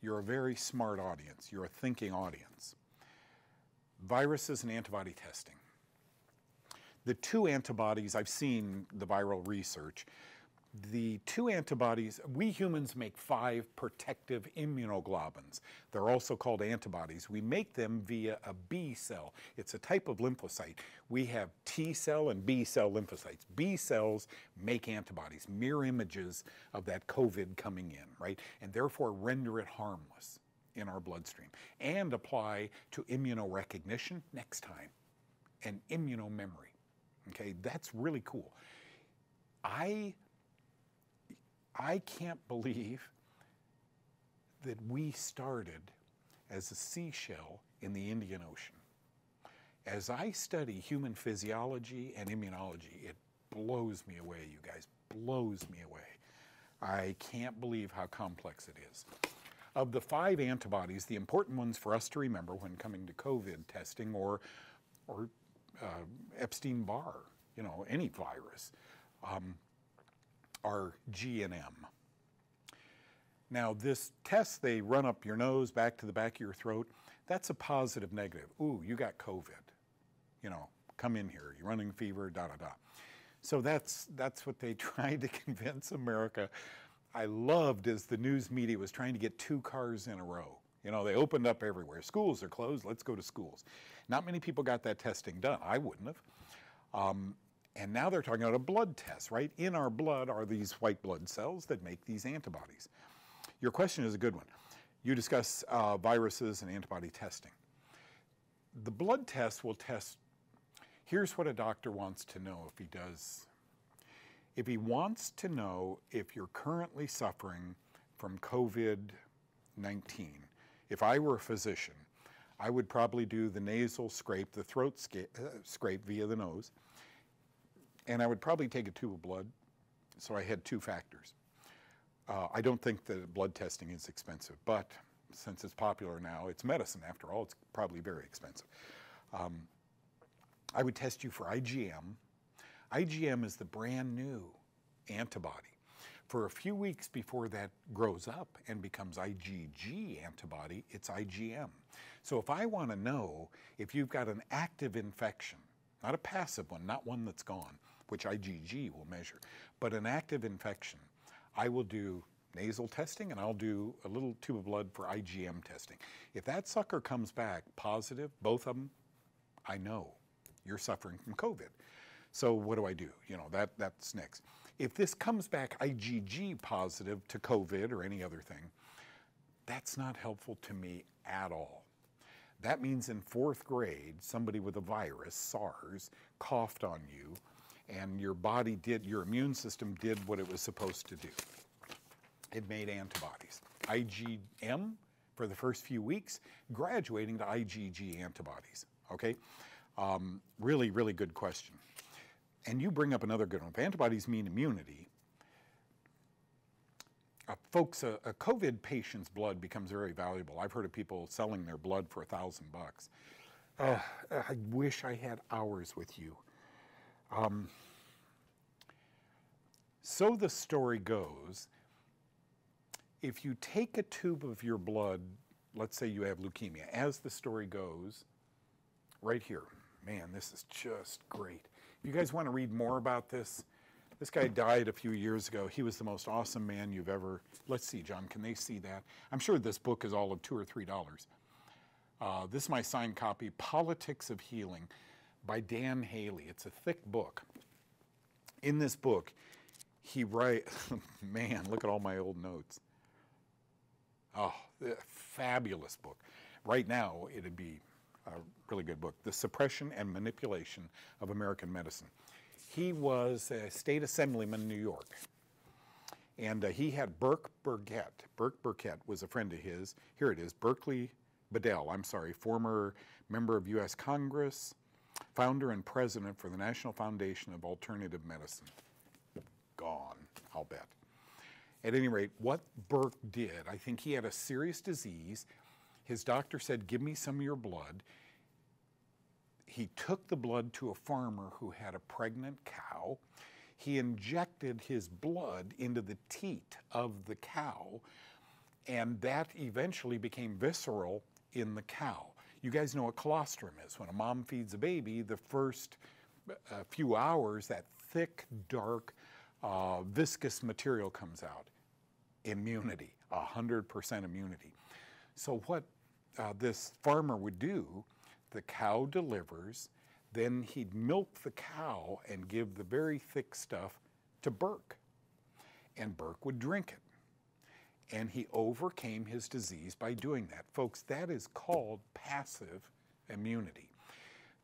You're a very smart audience. You're a thinking audience. Viruses and antibody testing. The two antibodies, I've seen the viral research. The two antibodies, we humans make five protective immunoglobulins. They're also called antibodies. We make them via a B cell. It's a type of lymphocyte. We have T cell and B cell lymphocytes. B cells make antibodies, mirror images of that COVID coming in, right? And therefore render it harmless in our bloodstream and apply to immunorecognition next time and immunomemory. Okay, that's really cool. I I can't believe that we started as a seashell in the Indian Ocean. As I study human physiology and immunology, it blows me away, you guys, blows me away. I can't believe how complex it is. Of the five antibodies, the important ones for us to remember when coming to COVID testing or, or uh, Epstein-Barr, you know, any virus, um, are G and M. Now, this test, they run up your nose, back to the back of your throat. That's a positive negative. Ooh, you got COVID. You know, come in here. You're running fever, da da da. So that's that's what they tried to convince America. I loved as the news media was trying to get two cars in a row. You know, they opened up everywhere. Schools are closed. Let's go to schools. Not many people got that testing done. I wouldn't have. Um, and now they're talking about a blood test, right? In our blood are these white blood cells that make these antibodies. Your question is a good one. You discuss uh, viruses and antibody testing. The blood test will test, here's what a doctor wants to know if he does. If he wants to know if you're currently suffering from COVID 19, if I were a physician, I would probably do the nasal scrape, the throat sca- uh, scrape via the nose and I would probably take a tube of blood. So I had two factors. Uh, I don't think that blood testing is expensive, but since it's popular now, it's medicine after all, it's probably very expensive. Um, I would test you for IgM. IgM is the brand new antibody. For a few weeks before that grows up and becomes IgG antibody, it's IgM. So if I want to know if you've got an active infection, not a passive one, not one that's gone, which IgG will measure. But an active infection, I will do nasal testing and I'll do a little tube of blood for IgM testing. If that sucker comes back positive, both of them, I know you're suffering from COVID. So what do I do? You know, that, that's next. If this comes back IgG positive to COVID or any other thing, that's not helpful to me at all. That means in fourth grade, somebody with a virus, SARS, coughed on you, and your body did, your immune system did what it was supposed to do. It made antibodies. IgM for the first few weeks, graduating to IgG antibodies. Okay? Um, really, really good question. And you bring up another good one. If antibodies mean immunity, uh, folks, a, a, COVID patient's blood becomes very valuable. I've heard of people selling their blood for a thousand bucks. Uh, I wish I had hours with you. Um, so the story goes if you take a tube of your blood, let's say you have leukemia, as the story goes, right here, man, this is just great. If you guys want to read more about this, this guy died a few years ago. He was the most awesome man you've ever. Let's see, John, can they see that? I'm sure this book is all of two or three dollars. Uh, this is my signed copy, Politics of Healing by Dan Haley. It's a thick book. In this book, he writes, man, look at all my old notes. Oh, fabulous book. Right now, it'd be a really good book. The Suppression and Manipulation of American Medicine. He was a state assemblyman in New York. And uh, he had Burke Burkett. Burke Burkett was a friend of his. Here it is, Berkley Bedell, I'm sorry, former member of U.S. Congress, founder and president for the National Foundation of Alternative Medicine. Gone, I'll bet. At any rate, what Burke did, I think he had a serious disease. His doctor said, Give me some of your blood. He took the blood to a farmer who had a pregnant cow. He injected his blood into the teat of the cow, and that eventually became visceral in the cow. You guys know what colostrum is. When a mom feeds a baby, the first uh, few hours, that thick, dark uh, viscous material comes out. Immunity, 100% immunity. So, what uh, this farmer would do, the cow delivers, then he'd milk the cow and give the very thick stuff to Burke. And Burke would drink it. And he overcame his disease by doing that. Folks, that is called passive immunity.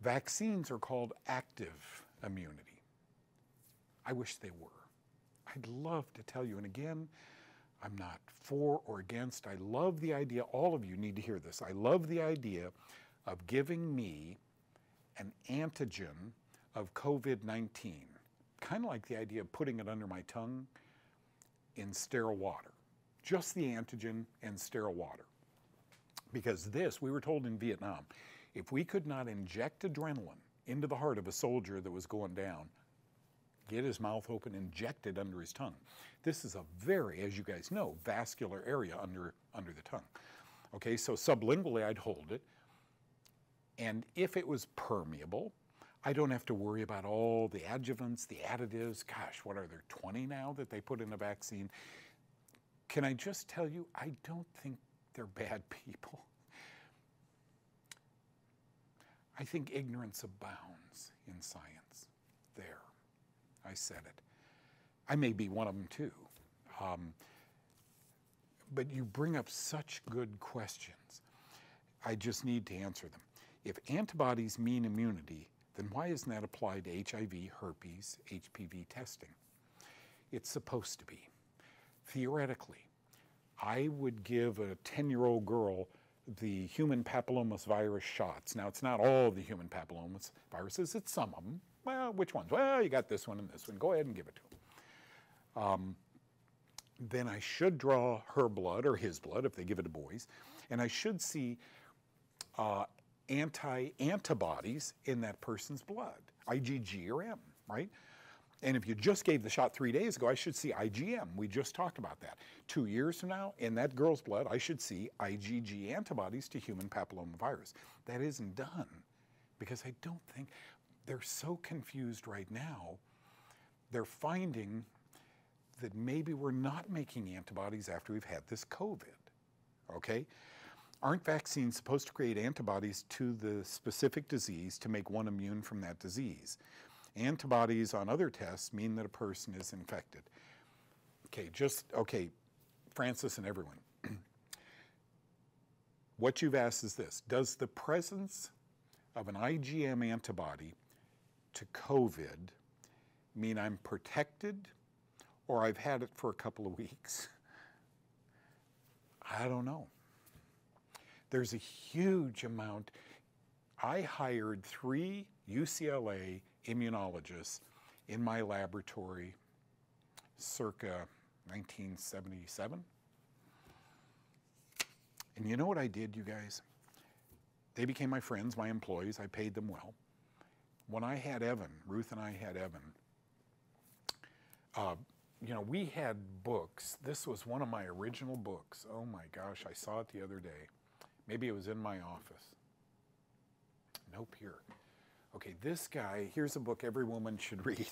Vaccines are called active immunity. I wish they were. I'd love to tell you, and again, I'm not for or against. I love the idea, all of you need to hear this. I love the idea of giving me an antigen of COVID 19, kind of like the idea of putting it under my tongue in sterile water. Just the antigen and sterile water. Because this, we were told in Vietnam, if we could not inject adrenaline into the heart of a soldier that was going down, get his mouth open, inject it under his tongue. This is a very, as you guys know, vascular area under, under the tongue. Okay, so sublingually, I'd hold it. And if it was permeable, I don't have to worry about all the adjuvants, the additives. Gosh, what are there, 20 now that they put in a vaccine? Can I just tell you, I don't think they're bad people. I think ignorance abounds in science. There, I said it. I may be one of them too. Um, but you bring up such good questions. I just need to answer them. If antibodies mean immunity, then why isn't that applied to HIV, herpes, HPV testing? It's supposed to be. Theoretically, I would give a 10 year old girl the human papillomas virus shots. Now, it's not all the human papillomas viruses, it's some of them. Well, which ones? Well, you got this one and this one. Go ahead and give it to them. Um, then I should draw her blood or his blood if they give it to boys, and I should see uh, anti antibodies in that person's blood, IgG or M, right? And if you just gave the shot three days ago, I should see IgM. We just talked about that. Two years from now, in that girl's blood, I should see IgG antibodies to human papillomavirus. That isn't done because I don't think they're so confused right now. They're finding that maybe we're not making antibodies after we've had this COVID. Okay? Aren't vaccines supposed to create antibodies to the specific disease to make one immune from that disease? Antibodies on other tests mean that a person is infected. Okay, just, okay, Francis and everyone. what you've asked is this Does the presence of an IgM antibody to COVID mean I'm protected or I've had it for a couple of weeks? I don't know. There's a huge amount. I hired three UCLA immunologists in my laboratory circa 1977. And you know what I did, you guys? They became my friends, my employees. I paid them well. When I had Evan, Ruth and I had Evan, uh, you know, we had books. This was one of my original books. Oh my gosh, I saw it the other day. Maybe it was in my office. Nope, here. Okay, this guy, here's a book every woman should read.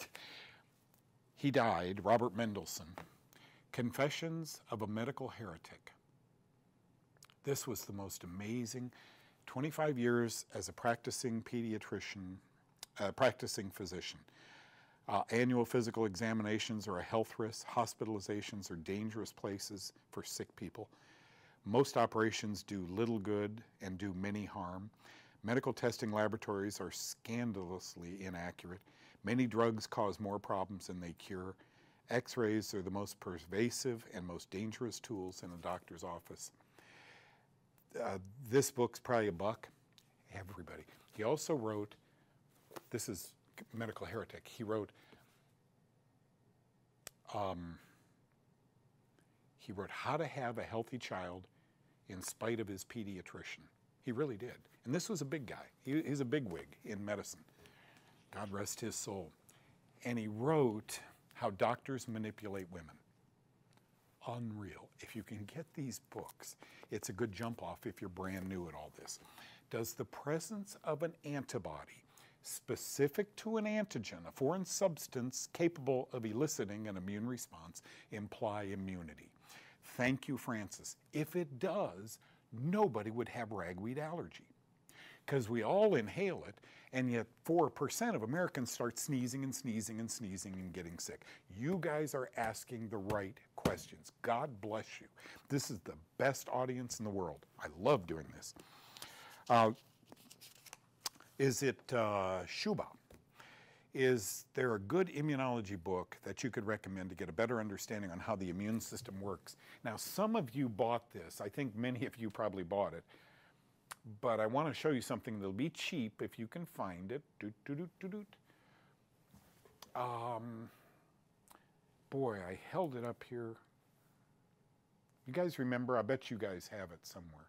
He died, Robert Mendelsohn. Confessions of a Medical Heretic. This was the most amazing 25 years as a practicing pediatrician, uh, practicing physician. Uh, annual physical examinations are a health risk. Hospitalizations are dangerous places for sick people. Most operations do little good and do many harm. Medical testing laboratories are scandalously inaccurate. Many drugs cause more problems than they cure. X rays are the most pervasive and most dangerous tools in a doctor's office. Uh, this book's probably a buck. Everybody. He also wrote, this is Medical Heretic, he wrote, um, he wrote How to Have a Healthy Child in spite of his pediatrician. He really did. And this was a big guy. He, he's a bigwig in medicine. God rest his soul. And he wrote how doctors manipulate women. Unreal. If you can get these books, it's a good jump off if you're brand new at all this. Does the presence of an antibody specific to an antigen, a foreign substance capable of eliciting an immune response, imply immunity? Thank you, Francis. If it does, nobody would have ragweed allergy because we all inhale it, and yet 4% of Americans start sneezing and sneezing and sneezing and getting sick. You guys are asking the right questions. God bless you. This is the best audience in the world. I love doing this. Uh, is it uh, Shuba? Is there a good immunology book that you could recommend to get a better understanding on how the immune system works? Now, some of you bought this. I think many of you probably bought it. But I want to show you something that'll be cheap if you can find it. Doot, doot, doot, doot, Um, boy, I held it up here. You guys remember? I bet you guys have it somewhere.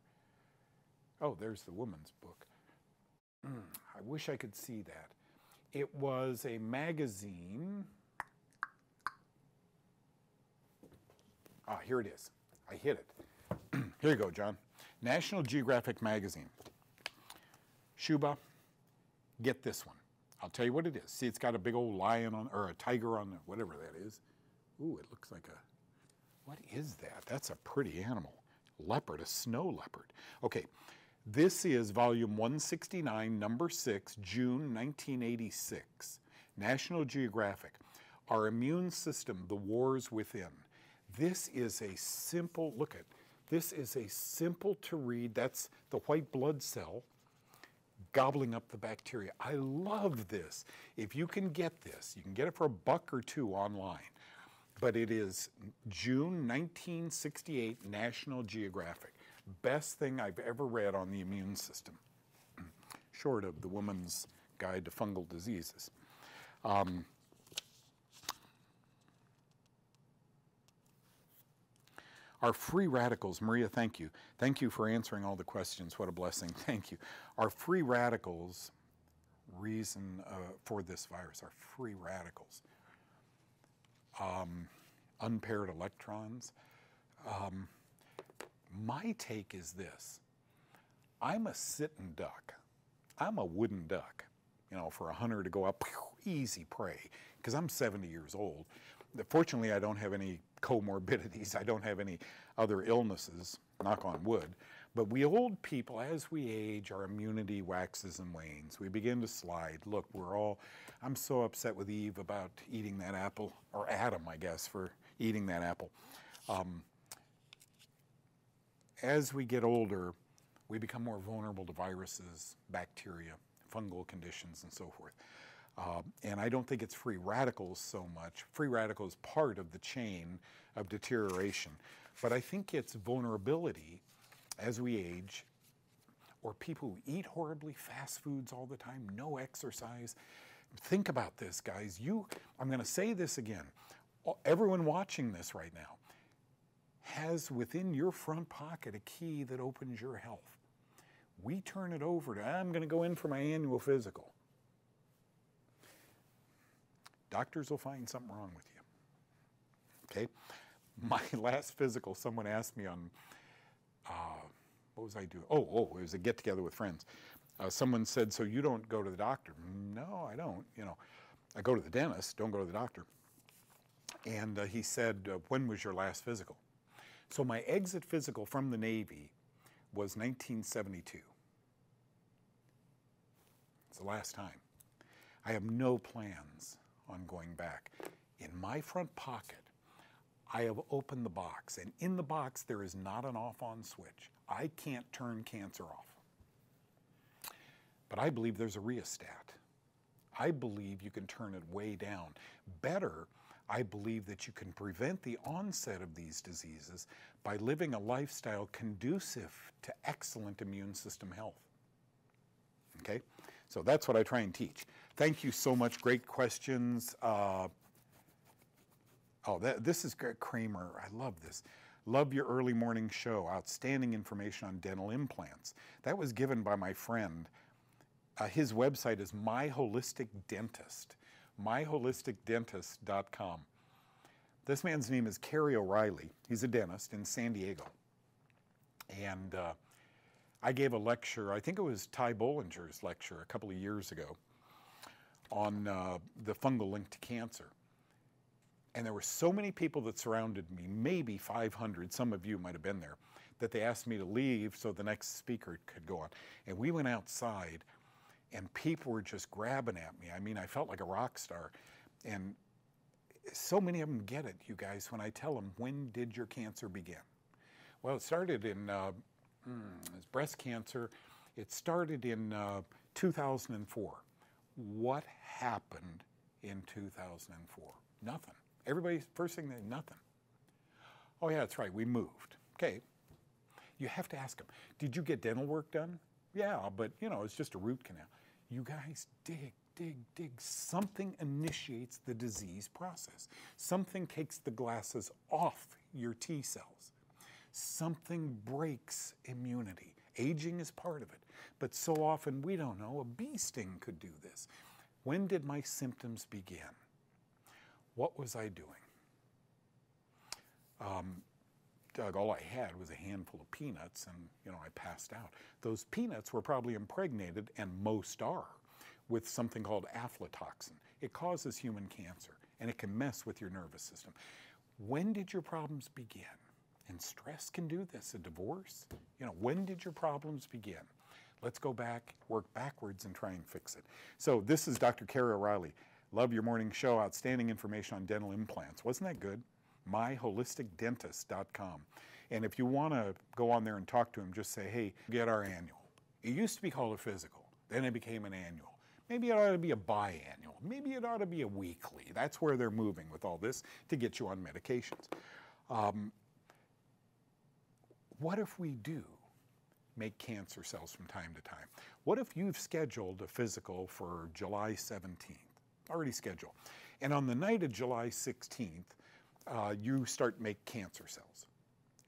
Oh, there's the woman's book. Mm, I wish I could see that. It was a magazine. Ah, here it is. I hit it. here you go, John. National Geographic Magazine. Shuba, get this one. I'll tell you what it is. See, it's got a big old lion on, or a tiger on, whatever that is. Ooh, it looks like a, what is that? That's a pretty animal. Leopard, a snow leopard. Okay, this is volume 169, number 6, June 1986. National Geographic. Our immune system, the wars within. This is a simple, look at, this is a simple to read, that's the white blood cell gobbling up the bacteria. I love this. If you can get this, you can get it for a buck or two online. But it is June 1968 National Geographic best thing I've ever read on the immune system, short of The Woman's Guide to Fungal Diseases. Um, Our free radicals, Maria, thank you. Thank you for answering all the questions. What a blessing. Thank you. Our free radicals, reason uh, for this virus, are free radicals. Um, unpaired electrons. Um, my take is this I'm a sitting duck. I'm a wooden duck, you know, for a hunter to go up, easy prey, because I'm 70 years old. Fortunately, I don't have any comorbidities, I don't have any other illnesses, knock on wood. But we old people, as we age, our immunity waxes and wanes. We begin to slide. Look, we're all, I'm so upset with Eve about eating that apple, or Adam, I guess, for eating that apple. Um, as we get older, we become more vulnerable to viruses, bacteria, fungal conditions, and so forth. Uh, and I don't think it's free radicals so much. Free radicals part of the chain of deterioration. But I think it's vulnerability as we age, or people who eat horribly, fast foods all the time, no exercise. Think about this, guys. You, I'm going to say this again. Everyone watching this right now, has within your front pocket a key that opens your health. We turn it over to, I'm going to go in for my annual physical. Doctors will find something wrong with you. Okay? My last physical, someone asked me on, uh, what was I doing? Oh, oh, it was a get together with friends. Uh, someone said, So you don't go to the doctor? No, I don't. You know, I go to the dentist, don't go to the doctor. And uh, he said, uh, When was your last physical? So my exit physical from the Navy was 1972. It's the last time. I have no plans on going back. In my front pocket, I have opened the box, and in the box there is not an off on switch. I can't turn cancer off. But I believe there's a rheostat. I believe you can turn it way down. Better I believe that you can prevent the onset of these diseases by living a lifestyle conducive to excellent immune system health. Okay? So that's what I try and teach. Thank you so much. Great questions. Uh, oh, that, this is Greg Kramer. I love this. Love your early morning show. Outstanding information on dental implants. That was given by my friend. Uh, his website is My Holistic Dentist myholisticdentist.com. This man's name is Kerry O'Reilly. He's a dentist in San Diego. And uh, I gave a lecture, I think it was Ty Bollinger's lecture a couple of years ago. on uh, the fungal link to cancer. And there were so many people that surrounded me, maybe 500, some of you might have been there, that they asked me to leave so the next speaker could go on. And we went outside, and people were just grabbing at me. I mean, I felt like a rock star. And so many of them get it, you guys, when I tell them, when did your cancer begin? Well, it started in uh, mm, breast cancer. It started in uh, 2004. What happened in 2004? Nothing. Everybody's first thing they nothing. Oh yeah, that's right. We moved. Okay. You have to ask them. Did you get dental work done? Yeah, but you know it's just a root canal. You guys dig, dig, dig. Something initiates the disease process. Something takes the glasses off your T cells. Something breaks immunity. Aging is part of it. But so often we don't know. A bee sting could do this. When did my symptoms begin? What was I doing? Um, Doug, all I had was a handful of peanuts, and you know I passed out. Those peanuts were probably impregnated, and most are, with something called aflatoxin. It causes human cancer, and it can mess with your nervous system. When did your problems begin? And stress can do this. A divorce, you know, when did your problems begin? Let's go back, work backwards, and try and fix it. So this is Dr. Carrie O'Reilly. Love your morning show. Outstanding information on dental implants. Wasn't that good? myholisticdentist.com. And if you want to go on there and talk to him, just say, hey, get our annual. It used to be called a physical, then it became an annual. Maybe it ought to be a biannual. Maybe it ought to be a weekly. That's where they're moving with all this to get you on medications. Um, what if we do make cancer cells from time to time? What if you've scheduled a physical for July 17th, already scheduled, and on the night of July 16th, uh, you start make cancer cells.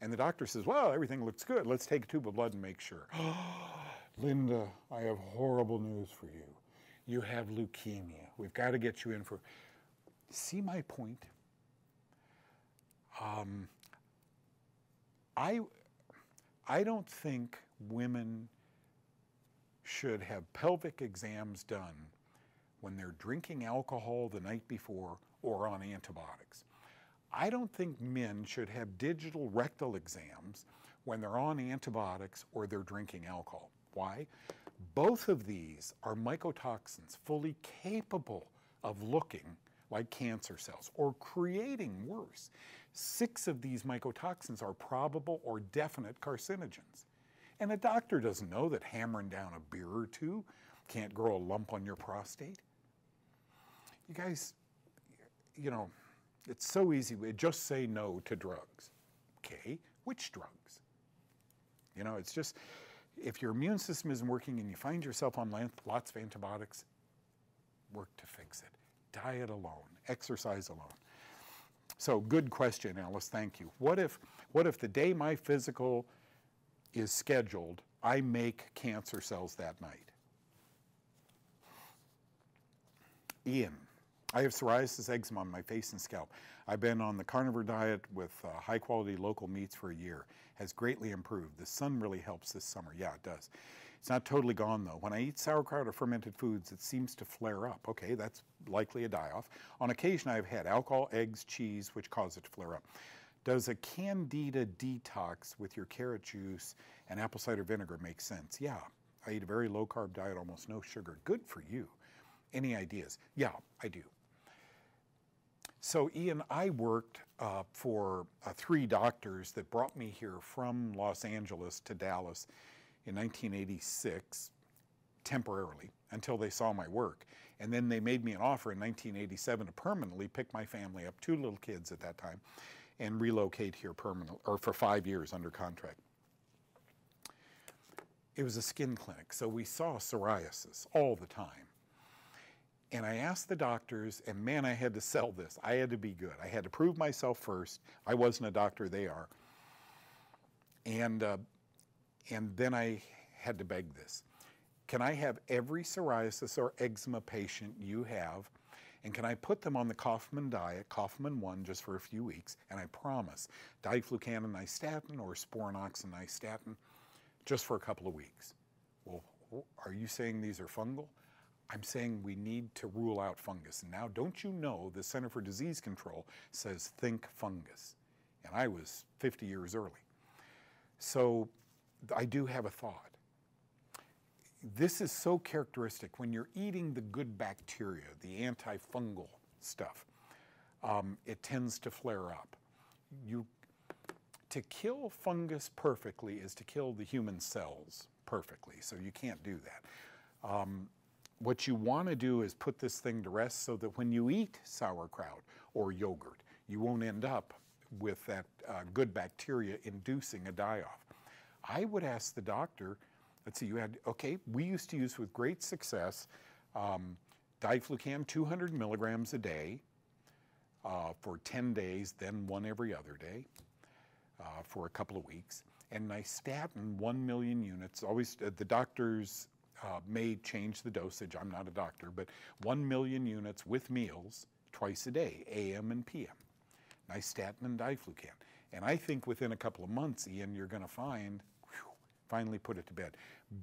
And the doctor says, well, everything looks good. Let's take a tube of blood and make sure. Linda, I have horrible news for you. You have leukemia. We've got to get you in for. See my point? Um, I, I don't think women should have pelvic exams done when they're drinking alcohol the night before or on antibiotics. I don't think men should have digital rectal exams when they're on antibiotics or they're drinking alcohol. Why? Both of these are mycotoxins fully capable of looking like cancer cells or creating worse. Six of these mycotoxins are probable or definite carcinogens. And a doctor doesn't know that hammering down a beer or two can't grow a lump on your prostate. You guys, you know, it's so easy. We just say no to drugs. Okay, which drugs? You know, it's just if your immune system isn't working and you find yourself on lots of antibiotics, work to fix it. Diet alone, exercise alone. So, good question, Alice. Thank you. What if, what if the day my physical is scheduled, I make cancer cells that night? Ian. I have psoriasis eczema on my face and scalp. I've been on the carnivore diet with uh, high quality local meats for a year. Has greatly improved. The sun really helps this summer. Yeah, it does. It's not totally gone though. When I eat sauerkraut or fermented foods, it seems to flare up. Okay, that's likely a die off. On occasion, I've had alcohol, eggs, cheese, which cause it to flare up. Does a candida detox with your carrot juice and apple cider vinegar make sense? Yeah. I eat a very low carb diet, almost no sugar. Good for you. Any ideas? Yeah, I do. So, Ian, I worked uh, for uh, three doctors that brought me here from Los Angeles to Dallas in 1986 temporarily until they saw my work. And then they made me an offer in 1987 to permanently pick my family up, two little kids at that time, and relocate here permanently, or for five years under contract. It was a skin clinic, so we saw psoriasis all the time. And I asked the doctors, and man, I had to sell this. I had to be good. I had to prove myself first. I wasn't a doctor, they are. And, uh, and then I had to beg this. Can I have every psoriasis or eczema patient you have? And can I put them on the Kaufmann diet, Kaufmann 1, just for a few weeks? And I promise, diflucan nystatin or sporanoxin nystatin, just for a couple of weeks. Well, are you saying these are fungal? I'm saying we need to rule out fungus. And now, don't you know the Center for Disease Control says think fungus? And I was 50 years early. So I do have a thought. This is so characteristic when you're eating the good bacteria, the antifungal stuff, um, it tends to flare up. You, to kill fungus perfectly is to kill the human cells perfectly, so you can't do that. Um, what you want to do is put this thing to rest so that when you eat sauerkraut or yogurt, you won't end up with that uh, good bacteria inducing a die off. I would ask the doctor, let's see, you had, okay, we used to use with great success um, diflucan 200 milligrams a day uh, for 10 days, then one every other day uh, for a couple of weeks. And nystatin, 1 million units, always, uh, the doctors uh, may change the dosage, I'm not a doctor, but 1 million units with meals twice a day, AM and PM nystatin and diflucan. And I think within a couple of months, Ian, you're going to find, whew, finally put it to bed.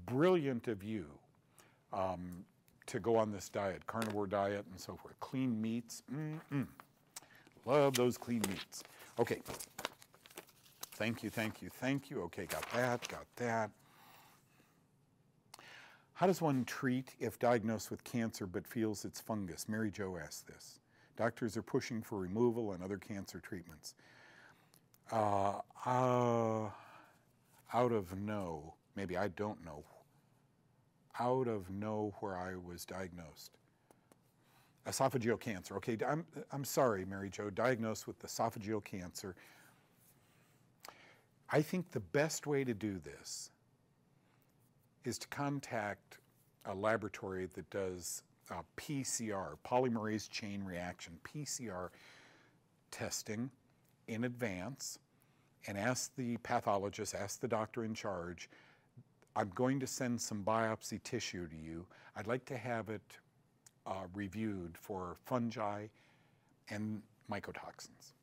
Brilliant of you um, to go on this diet, carnivore diet and so forth. Clean meats, mm-mm. love those clean meats. Okay. Thank you, thank you, thank you. Okay, got that, got that. How does one treat if diagnosed with cancer but feels it's fungus? Mary Jo asked this. Doctors are pushing for removal and other cancer treatments. Uh, uh, out of no, maybe I don't know, out of know where I was diagnosed. Esophageal cancer. Okay, I'm, I'm sorry, Mary Jo, diagnosed with esophageal cancer. I think the best way to do this is to contact a laboratory that does uh, PCR, polymerase chain reaction, PCR testing in advance and ask the pathologist, ask the doctor in charge, I'm going to send some biopsy tissue to you. I'd like to have it uh, reviewed for fungi and mycotoxins.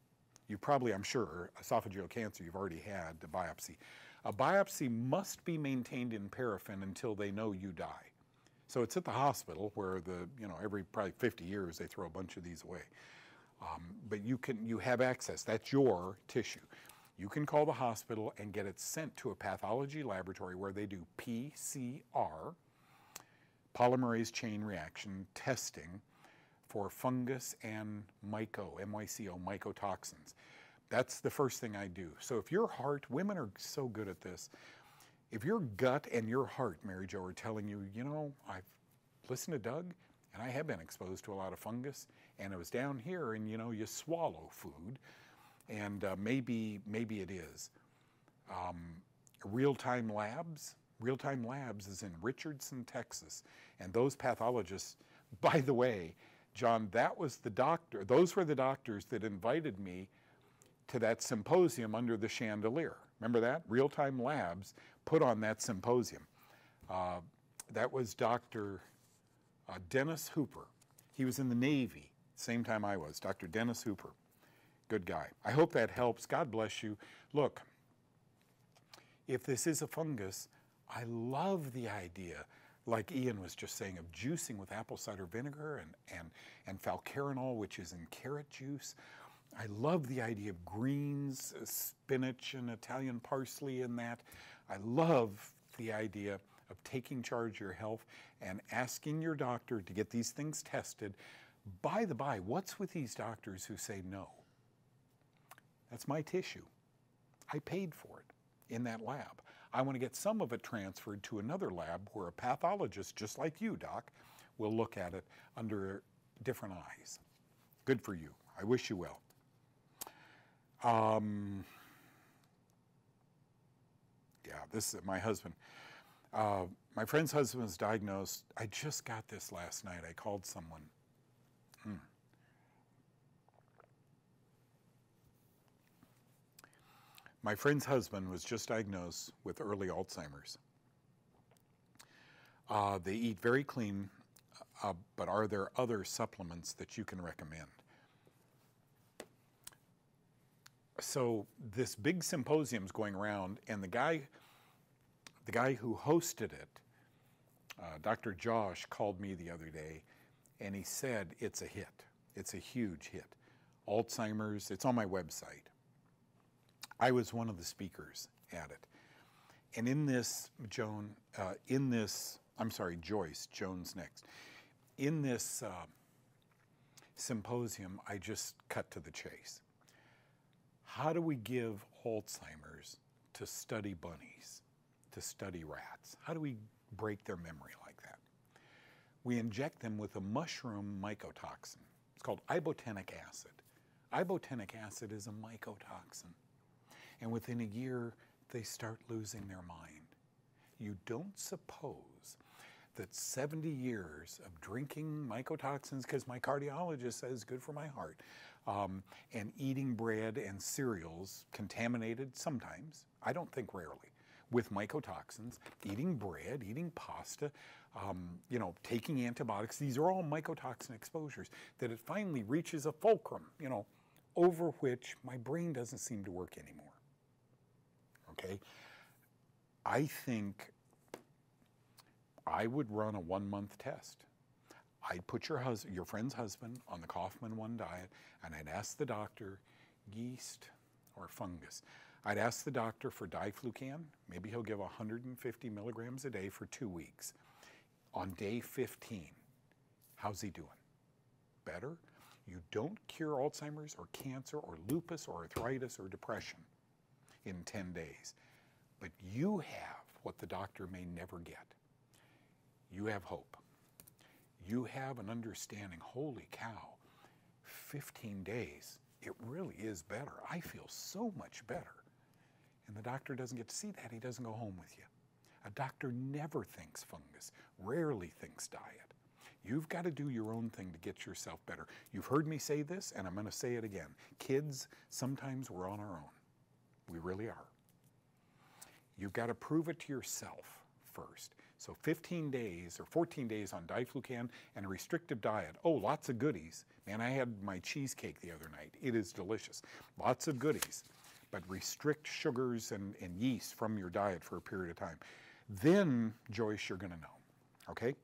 You probably, I'm sure, esophageal cancer, you've already had the biopsy. A biopsy must be maintained in paraffin until they know you die. So it's at the hospital where the, you know, every probably 50 years they throw a bunch of these away. Um, but you can, you have access. That's your tissue. You can call the hospital and get it sent to a pathology laboratory where they do PCR, polymerase chain reaction testing for fungus and myco, MYCO, mycotoxins. That's the first thing I do. So if your heart, women are so good at this. If your gut and your heart, Mary Jo, are telling you, you know, I've listened to Doug and I have been exposed to a lot of fungus and it was down here and, you know, you swallow food and uh, maybe, maybe it is. Um, real-time labs, real-time labs is in Richardson, Texas. And those pathologists, by the way, John, that was the doctor, those were the doctors that invited me to that symposium under the chandelier. Remember that? Real time labs put on that symposium. Uh, that was Dr. Uh, Dennis Hooper. He was in the Navy, same time I was, Dr. Dennis Hooper. Good guy. I hope that helps. God bless you. Look, if this is a fungus, I love the idea, like Ian was just saying, of juicing with apple cider vinegar and, and, and falcarinol, which is in carrot juice. I love the idea of greens, uh, spinach, and Italian parsley in that. I love the idea of taking charge of your health and asking your doctor to get these things tested. By the by, what's with these doctors who say no? That's my tissue. I paid for it in that lab. I want to get some of it transferred to another lab where a pathologist, just like you, Doc, will look at it under different eyes. Good for you. I wish you well. Um, yeah, this is my husband. Uh, my friend's husband was diagnosed. I just got this last night. I called someone. Hmm. My friend's husband was just diagnosed with early Alzheimer's. Uh, they eat very clean, uh, but are there other supplements that you can recommend? So this big symposium's going around, and the guy, the guy who hosted it, Uh, Dr. Josh called me the other day and he said it's a hit. It's a huge hit. Alzheimer's, it's on my website. I was one of the speakers at it. And in this, Joan, uh, in this, I'm sorry, Joyce, Joan's next. In this uh, symposium, I just cut to the chase. How do we give Alzheimer's to study bunnies, to study rats? How do we break their memory like that? We inject them with a mushroom mycotoxin. It's called ibotenic acid. Ibotenic acid is a mycotoxin. And within a year, they start losing their mind. You don't suppose that 70 years of drinking mycotoxins, because my cardiologist says good for my heart, um, and eating bread and cereals contaminated sometimes, I don't think rarely, with mycotoxins, eating bread, eating pasta, um, you know, taking antibiotics, these are all mycotoxin exposures, that it finally reaches a fulcrum, you know, over which my brain doesn't seem to work anymore. Okay? I think I would run a one month test. I'd put your, hus- your friend's husband on the Kaufmann 1 diet, and I'd ask the doctor, yeast or fungus. I'd ask the doctor for diflucan. Maybe he'll give 150 milligrams a day for two weeks. On day 15, how's he doing? Better? You don't cure Alzheimer's or cancer or lupus or arthritis or depression in 10 days. But you have what the doctor may never get. You have hope. You have an understanding, holy cow, 15 days, it really is better. I feel so much better. And the doctor doesn't get to see that. He doesn't go home with you. A doctor never thinks fungus, rarely thinks diet. You've got to do your own thing to get yourself better. You've heard me say this, and I'm going to say it again. Kids, sometimes we're on our own. We really are. You've got to prove it to yourself first. So 15 days or 14 days on diflucan and a restrictive diet. Oh, lots of goodies. Man, I had my cheesecake the other night. It is delicious. Lots of goodies. But restrict sugars and, and yeast from your diet for a period of time. Then, Joyce, you're going to know. Okay?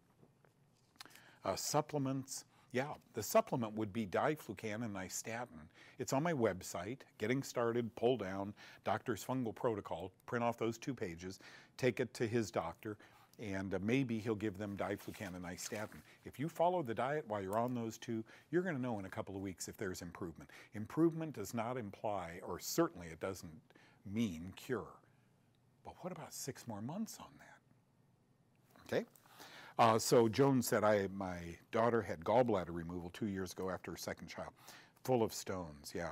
Uh, supplements, yeah, the supplement would be diflucan and nystatin. It's on my website, getting started, pull down, doctor's fungal protocol, print off those two pages, take it to his doctor, and uh, maybe he'll give them diflucan and nystatin. If you follow the diet while you're on those two, you're going to know in a couple of weeks if there's improvement. Improvement does not imply, or certainly it doesn't mean cure. But what about six more months on that? Okay? Uh, so Joan said, I, my daughter had gallbladder removal two years ago after her second child, full of stones. Yeah.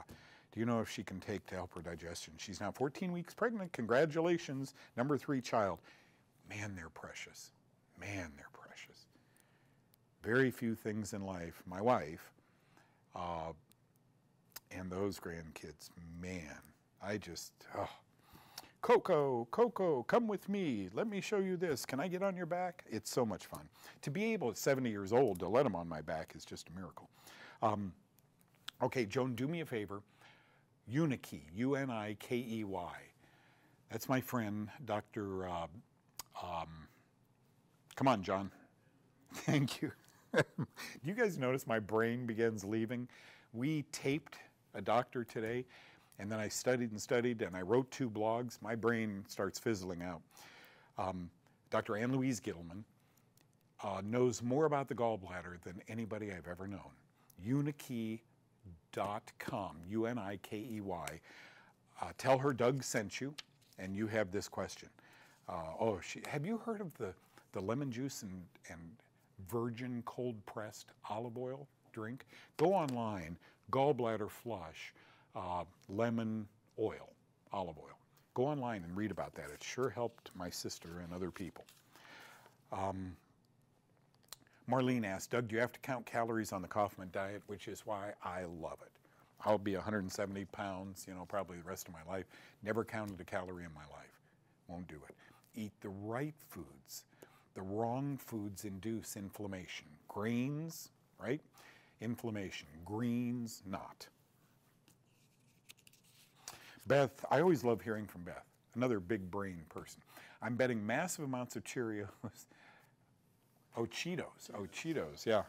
Do you know if she can take to help her digestion? She's now 14 weeks pregnant. Congratulations, number three child. Man, they're precious. Man, they're precious. Very few things in life. My wife uh, and those grandkids, man, I just, oh, Coco, Coco, come with me. Let me show you this. Can I get on your back? It's so much fun. To be able at 70 years old to let him on my back is just a miracle. Um, okay, Joan, do me a favor. Unikey, U N I K E Y. That's my friend, Dr. Uh, um, come on, John. Thank you. do you guys notice my brain begins leaving? We taped a doctor today and then I studied and studied and I wrote two blogs. My brain starts fizzling out. Um, Dr. Ann Louise Gittleman uh, knows more about the gallbladder than anybody I've ever known. Unikey.com, U N I K E Y. Uh, tell her Doug sent you, and you have this question. Uh, oh, she, have you heard of the, the lemon juice and, and virgin cold pressed olive oil drink? Go online, gallbladder flush uh, lemon oil, olive oil. Go online and read about that. It sure helped my sister and other people. Um, Marlene asked, Doug, do you have to count calories on the Kaufmann diet, which is why I love it. I'll be 170 pounds, you know, probably the rest of my life. Never counted a calorie in my life. Won't do it. Eat the right foods. The wrong foods induce inflammation. Grains, right? Inflammation. Greens, not. Beth, I always love hearing from Beth, another big brain person. I'm betting massive amounts of Cheerios Oh, Cheetos. Oh, Cheetos, yeah.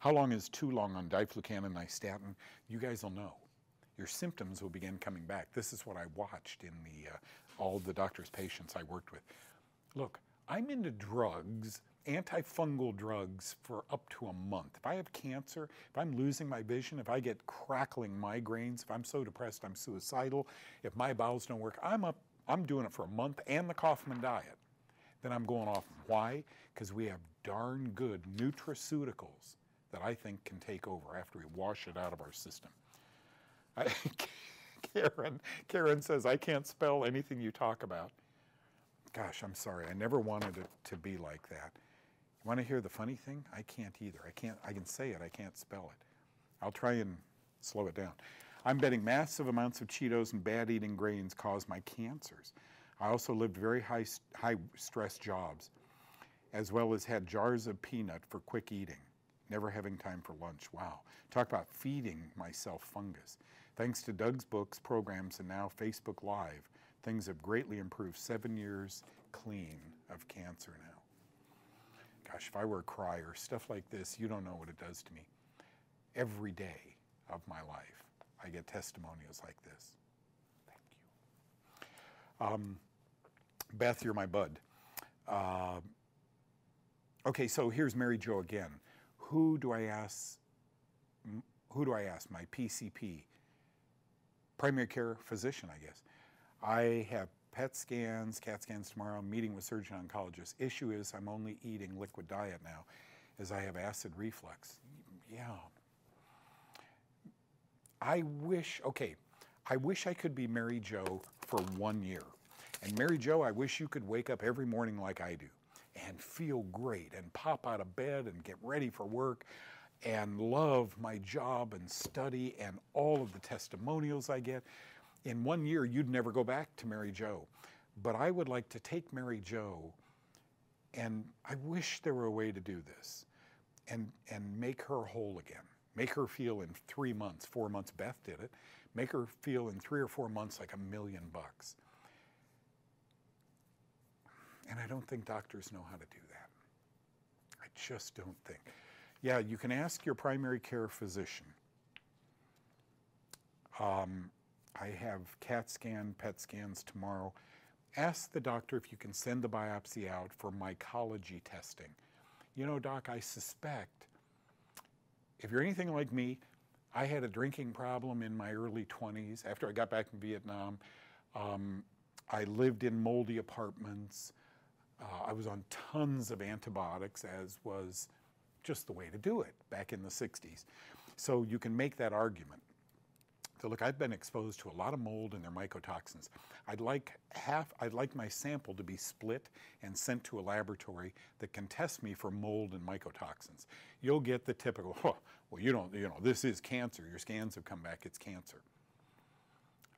How long is too long on diflucan and nystatin? You guys will know. Your symptoms will begin coming back. This is what I watched in the uh, all the doctor's patients I worked with. Look, I'm into drugs, antifungal drugs, for up to a month. If I have cancer, if I'm losing my vision, if I get crackling migraines, if I'm so depressed I'm suicidal, if my bowels don't work, I'm up. I'm doing it for a month and the Kaufmann diet. Then I'm going off. Why? Because we have darn good nutraceuticals that I think can take over after we wash it out of our system. I, Karen, Karen says, I can't spell anything you talk about. Gosh, I'm sorry. I never wanted it to be like that. You want to hear the funny thing? I can't either. I can't. I can say it. I can't spell it. I'll try and slow it down. I'm betting massive amounts of Cheetos and bad eating grains cause my cancers. I also lived very high, high stress jobs, as well as had jars of peanut for quick eating never having time for lunch. Wow. Talk about feeding myself fungus. Thanks to Doug's books, programs, and now Facebook Live, things have greatly improved. Seven years clean of cancer now. Gosh, if I were a crier, stuff like this, you don't know what it does to me. Every day of my life, I get testimonials like this. Thank you. Um, Beth, you're my bud. Uh, okay, so here's Mary Jo again who do I ask? Who do I ask? My PCP, primary care physician, I guess. I have PET scans, CAT scans tomorrow. I'm meeting with surgeon oncologist. Issue is I'm only eating liquid diet now, as I have acid reflux. Yeah. I wish. Okay, I wish I could be Mary Jo for one year. And Mary Jo, I wish you could wake up every morning like I do and feel great and pop out of bed and get ready for work and love my job and study and all of the testimonials I get. In one year, you'd never go back to Mary Jo. But I would like to take Mary Jo, and I wish there were a way to do this and, and make her whole again. Make her feel in three months, four months, Beth did it, make her feel in three or four months like a million bucks. And I don't think doctors know how to do that. I just don't think. Yeah, you can ask your primary care physician. Um, I have CAT scan, PET scans tomorrow. Ask the doctor if you can send the biopsy out for mycology testing. You know, doc, I suspect if you're anything like me, I had a drinking problem in my early 20s. After I got back from Vietnam, um, I lived in moldy apartments. Uh, I was on tons of antibiotics, as was just the way to do it back in the 60s. So you can make that argument. So look, I've been exposed to a lot of mold and their mycotoxins. I'd like half, I'd like my sample to be split and sent to a laboratory that can test me for mold and mycotoxins. You'll get the typical, oh, well, you don't, you know, this is cancer. Your scans have come back, it's cancer.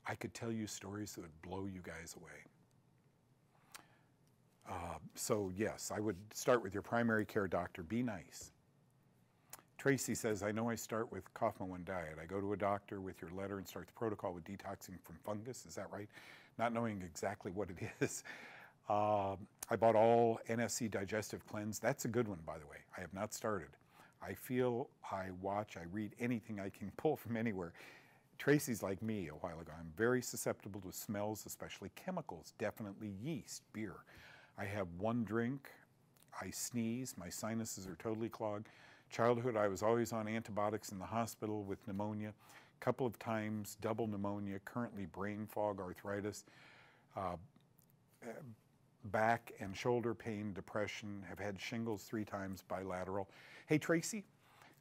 I could tell you stories that would blow you guys away. Uh, so yes, I would start with your primary care doctor. Be nice. Tracy says, I know I start with Kaufmann diet. I go to a doctor with your letter and start the protocol with detoxing from fungus. Is that right? Not knowing exactly what it is. Uh, I bought all NSC Digestive Cleanse. That's a good one, by the way. I have not started. I feel, I watch, I read anything I can pull from anywhere. Tracy's like me a while ago. I'm very susceptible to smells, especially chemicals, definitely yeast, beer. I have one drink, I sneeze, my sinuses are totally clogged. Childhood, I was always on antibiotics in the hospital with pneumonia, a couple of times double pneumonia, currently brain fog, arthritis, uh, back and shoulder pain, depression, have had shingles three times bilateral. Hey, Tracy,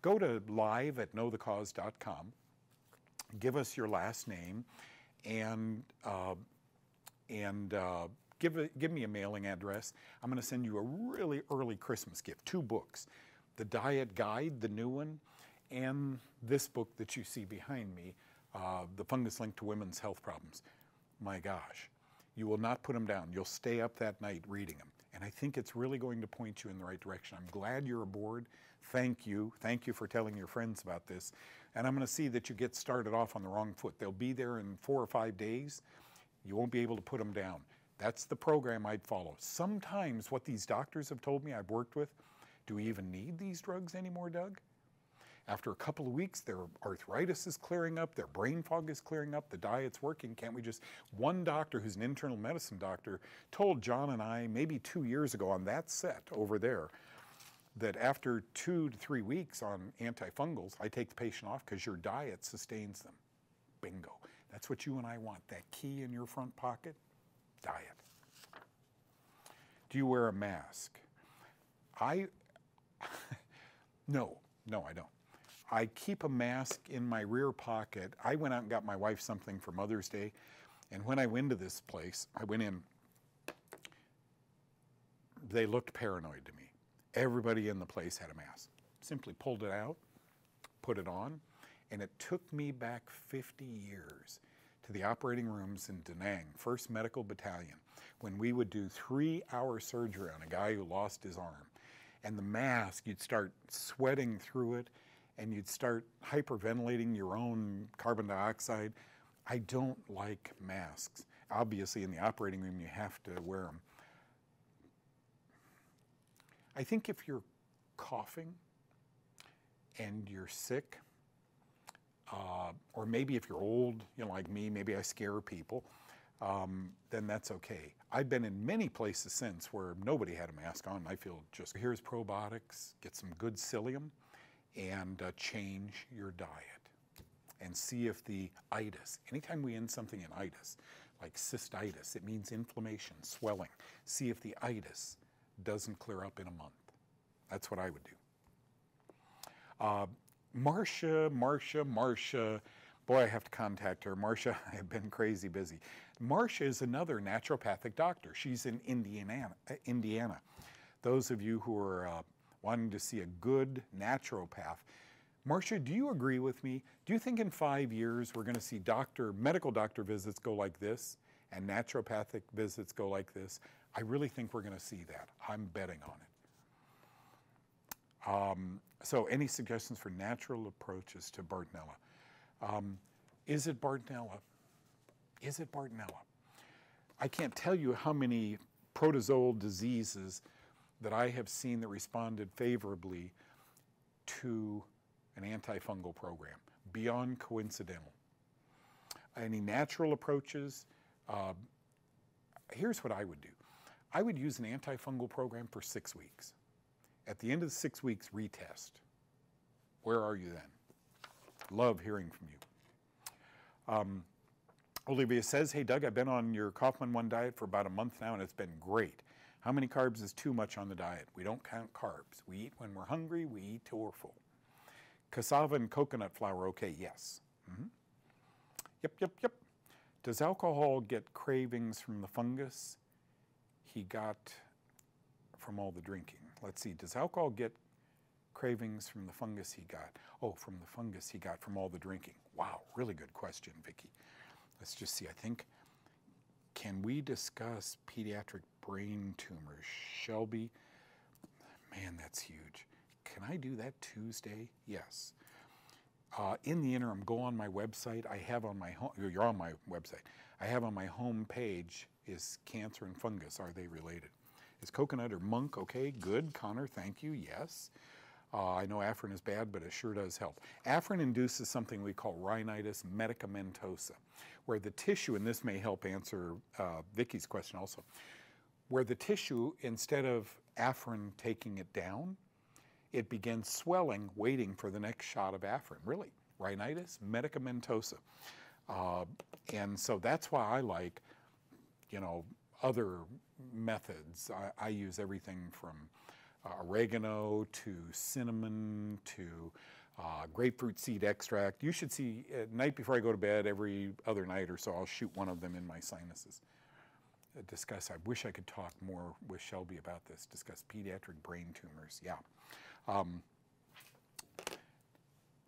go to live at knowthecause.com, give us your last name, and, uh, and uh, give, a, give me a mailing address. I'm going to send you a really early Christmas gift, two books. The Diet Guide, the new one, and this book that you see behind me, uh, The Fungus Link to Women's Health Problems. My gosh, you will not put them down. You'll stay up that night reading them. And I think it's really going to point you in the right direction. I'm glad you're aboard. Thank you. Thank you for telling your friends about this. And I'm going to see that you get started off on the wrong foot. They'll be there in four or five days. You won't be able to put them down. That's the program I'd follow. Sometimes what these doctors have told me I've worked with, do we even need these drugs anymore, Doug? After a couple of weeks, their arthritis is clearing up, their brain fog is clearing up, the diet's working. Can't we just? One doctor who's an internal medicine doctor told John and I maybe two years ago on that set over there that after two to three weeks on antifungals, I take the patient off because your diet sustains them. Bingo. That's what you and I want. That key in your front pocket, diet. Do you wear a mask? I, no, no, I don't. I keep a mask in my rear pocket. I went out and got my wife something for Mother's Day, and when I went to this place, I went in, they looked paranoid to me. Everybody in the place had a mask. Simply pulled it out, put it on, and it took me back 50 years to the operating rooms in Da Nang, 1st Medical Battalion, when we would do three hour surgery on a guy who lost his arm. And the mask, you'd start sweating through it and you'd start hyperventilating your own carbon dioxide. I don't like masks. Obviously, in the operating room, you have to wear them. I think if you're coughing and you're sick, uh, or maybe if you're old, you know, like me, maybe I scare people, um, then that's okay. I've been in many places since where nobody had a mask on. I feel just here's probiotics, get some good psyllium, and uh, change your diet and see if the itis, anytime we end something in itis, like cystitis, it means inflammation, swelling, see if the itis doesn't clear up in a month. That's what I would do. Uh, Marcia, Marcia, Marcia, boy, I have to contact her. Marcia, I have been crazy busy. Marcia is another naturopathic doctor. She's in Indiana. Uh, Indiana. Those of you who are uh, wanting to see a good naturopath, Marcia, do you agree with me? Do you think in five years we're going to see doctor, medical doctor visits go like this and naturopathic visits go like this? I really think we're going to see that. I'm betting on it. Um, so, any suggestions for natural approaches to Bartonella? Um, is it Bartonella? Is it Bartonella? I can't tell you how many protozoal diseases that I have seen that responded favorably to an antifungal program, beyond coincidental. Any natural approaches? Uh, here's what I would do I would use an antifungal program for six weeks. At the end of the six weeks, retest. Where are you then? Love hearing from you. Um, Olivia says, Hey, Doug, I've been on your Kaufmann 1 diet for about a month now, and it's been great. How many carbs is too much on the diet? We don't count carbs. We eat when we're hungry, we eat till we're full. Cassava and coconut flour, okay, yes. Mm-hmm. Yep, yep, yep. Does alcohol get cravings from the fungus he got from all the drinking? Let's see, does alcohol get cravings from the fungus he got? Oh, from the fungus he got from all the drinking. Wow, really good question, Vicki. Let's just see. I think, can we discuss pediatric brain tumors? Shelby, man, that's huge. Can I do that Tuesday? Yes. Uh, in the interim, go on my website. I have on my home, you're on my website. I have on my home page is cancer and fungus. Are they related? Is coconut or monk okay? Good. Connor, thank you. Yes. Uh, I know Afrin is bad, but it sure does help. Afrin induces something we call rhinitis medicamentosa, where the tissue, and this may help answer uh, Vicky's question also, where the tissue, instead of Afrin taking it down, it begins swelling, waiting for the next shot of Afrin. Really, rhinitis medicamentosa. Uh, and so that's why I like, you know, other methods. I, I use everything from oregano to cinnamon to uh, grapefruit seed extract. You should see at night before I go to bed every other night or so, I'll shoot one of them in my sinuses. Uh, discuss, I wish I could talk more with Shelby about this, discuss pediatric brain tumors. Yeah. Um,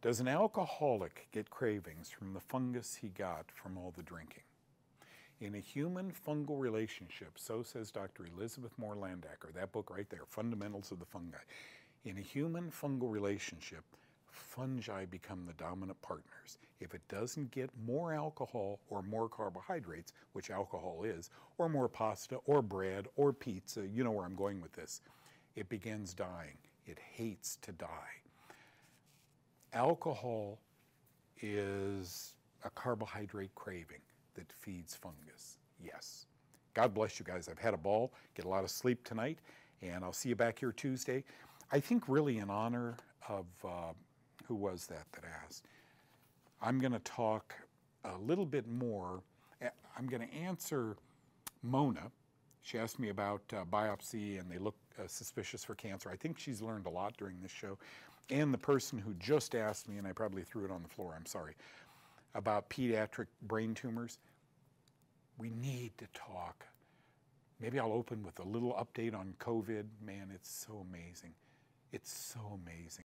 does an alcoholic get cravings from the fungus he got from all the drinking? In a human fungal relationship, so says Dr. Elizabeth Moore Landecker, that book right there, Fundamentals of the Fungi. In a human fungal relationship, fungi become the dominant partners. If it doesn't get more alcohol or more carbohydrates, which alcohol is, or more pasta or bread or pizza, you know where I'm going with this, it begins dying. It hates to die. Alcohol is a carbohydrate craving that feeds fungus. Yes. God bless you guys. I've had a ball, get a lot of sleep tonight, and I'll see you back here Tuesday. I think, really, in honor of uh, who was that that asked, I'm going to talk a little bit more. I'm going to answer Mona. She asked me about uh, biopsy and they look uh, suspicious for cancer. I think she's learned a lot during this show. And the person who just asked me, and I probably threw it on the floor, I'm sorry, about pediatric brain tumors. We need to talk. Maybe I'll open with a little update on COVID. Man, it's so amazing. It's so amazing.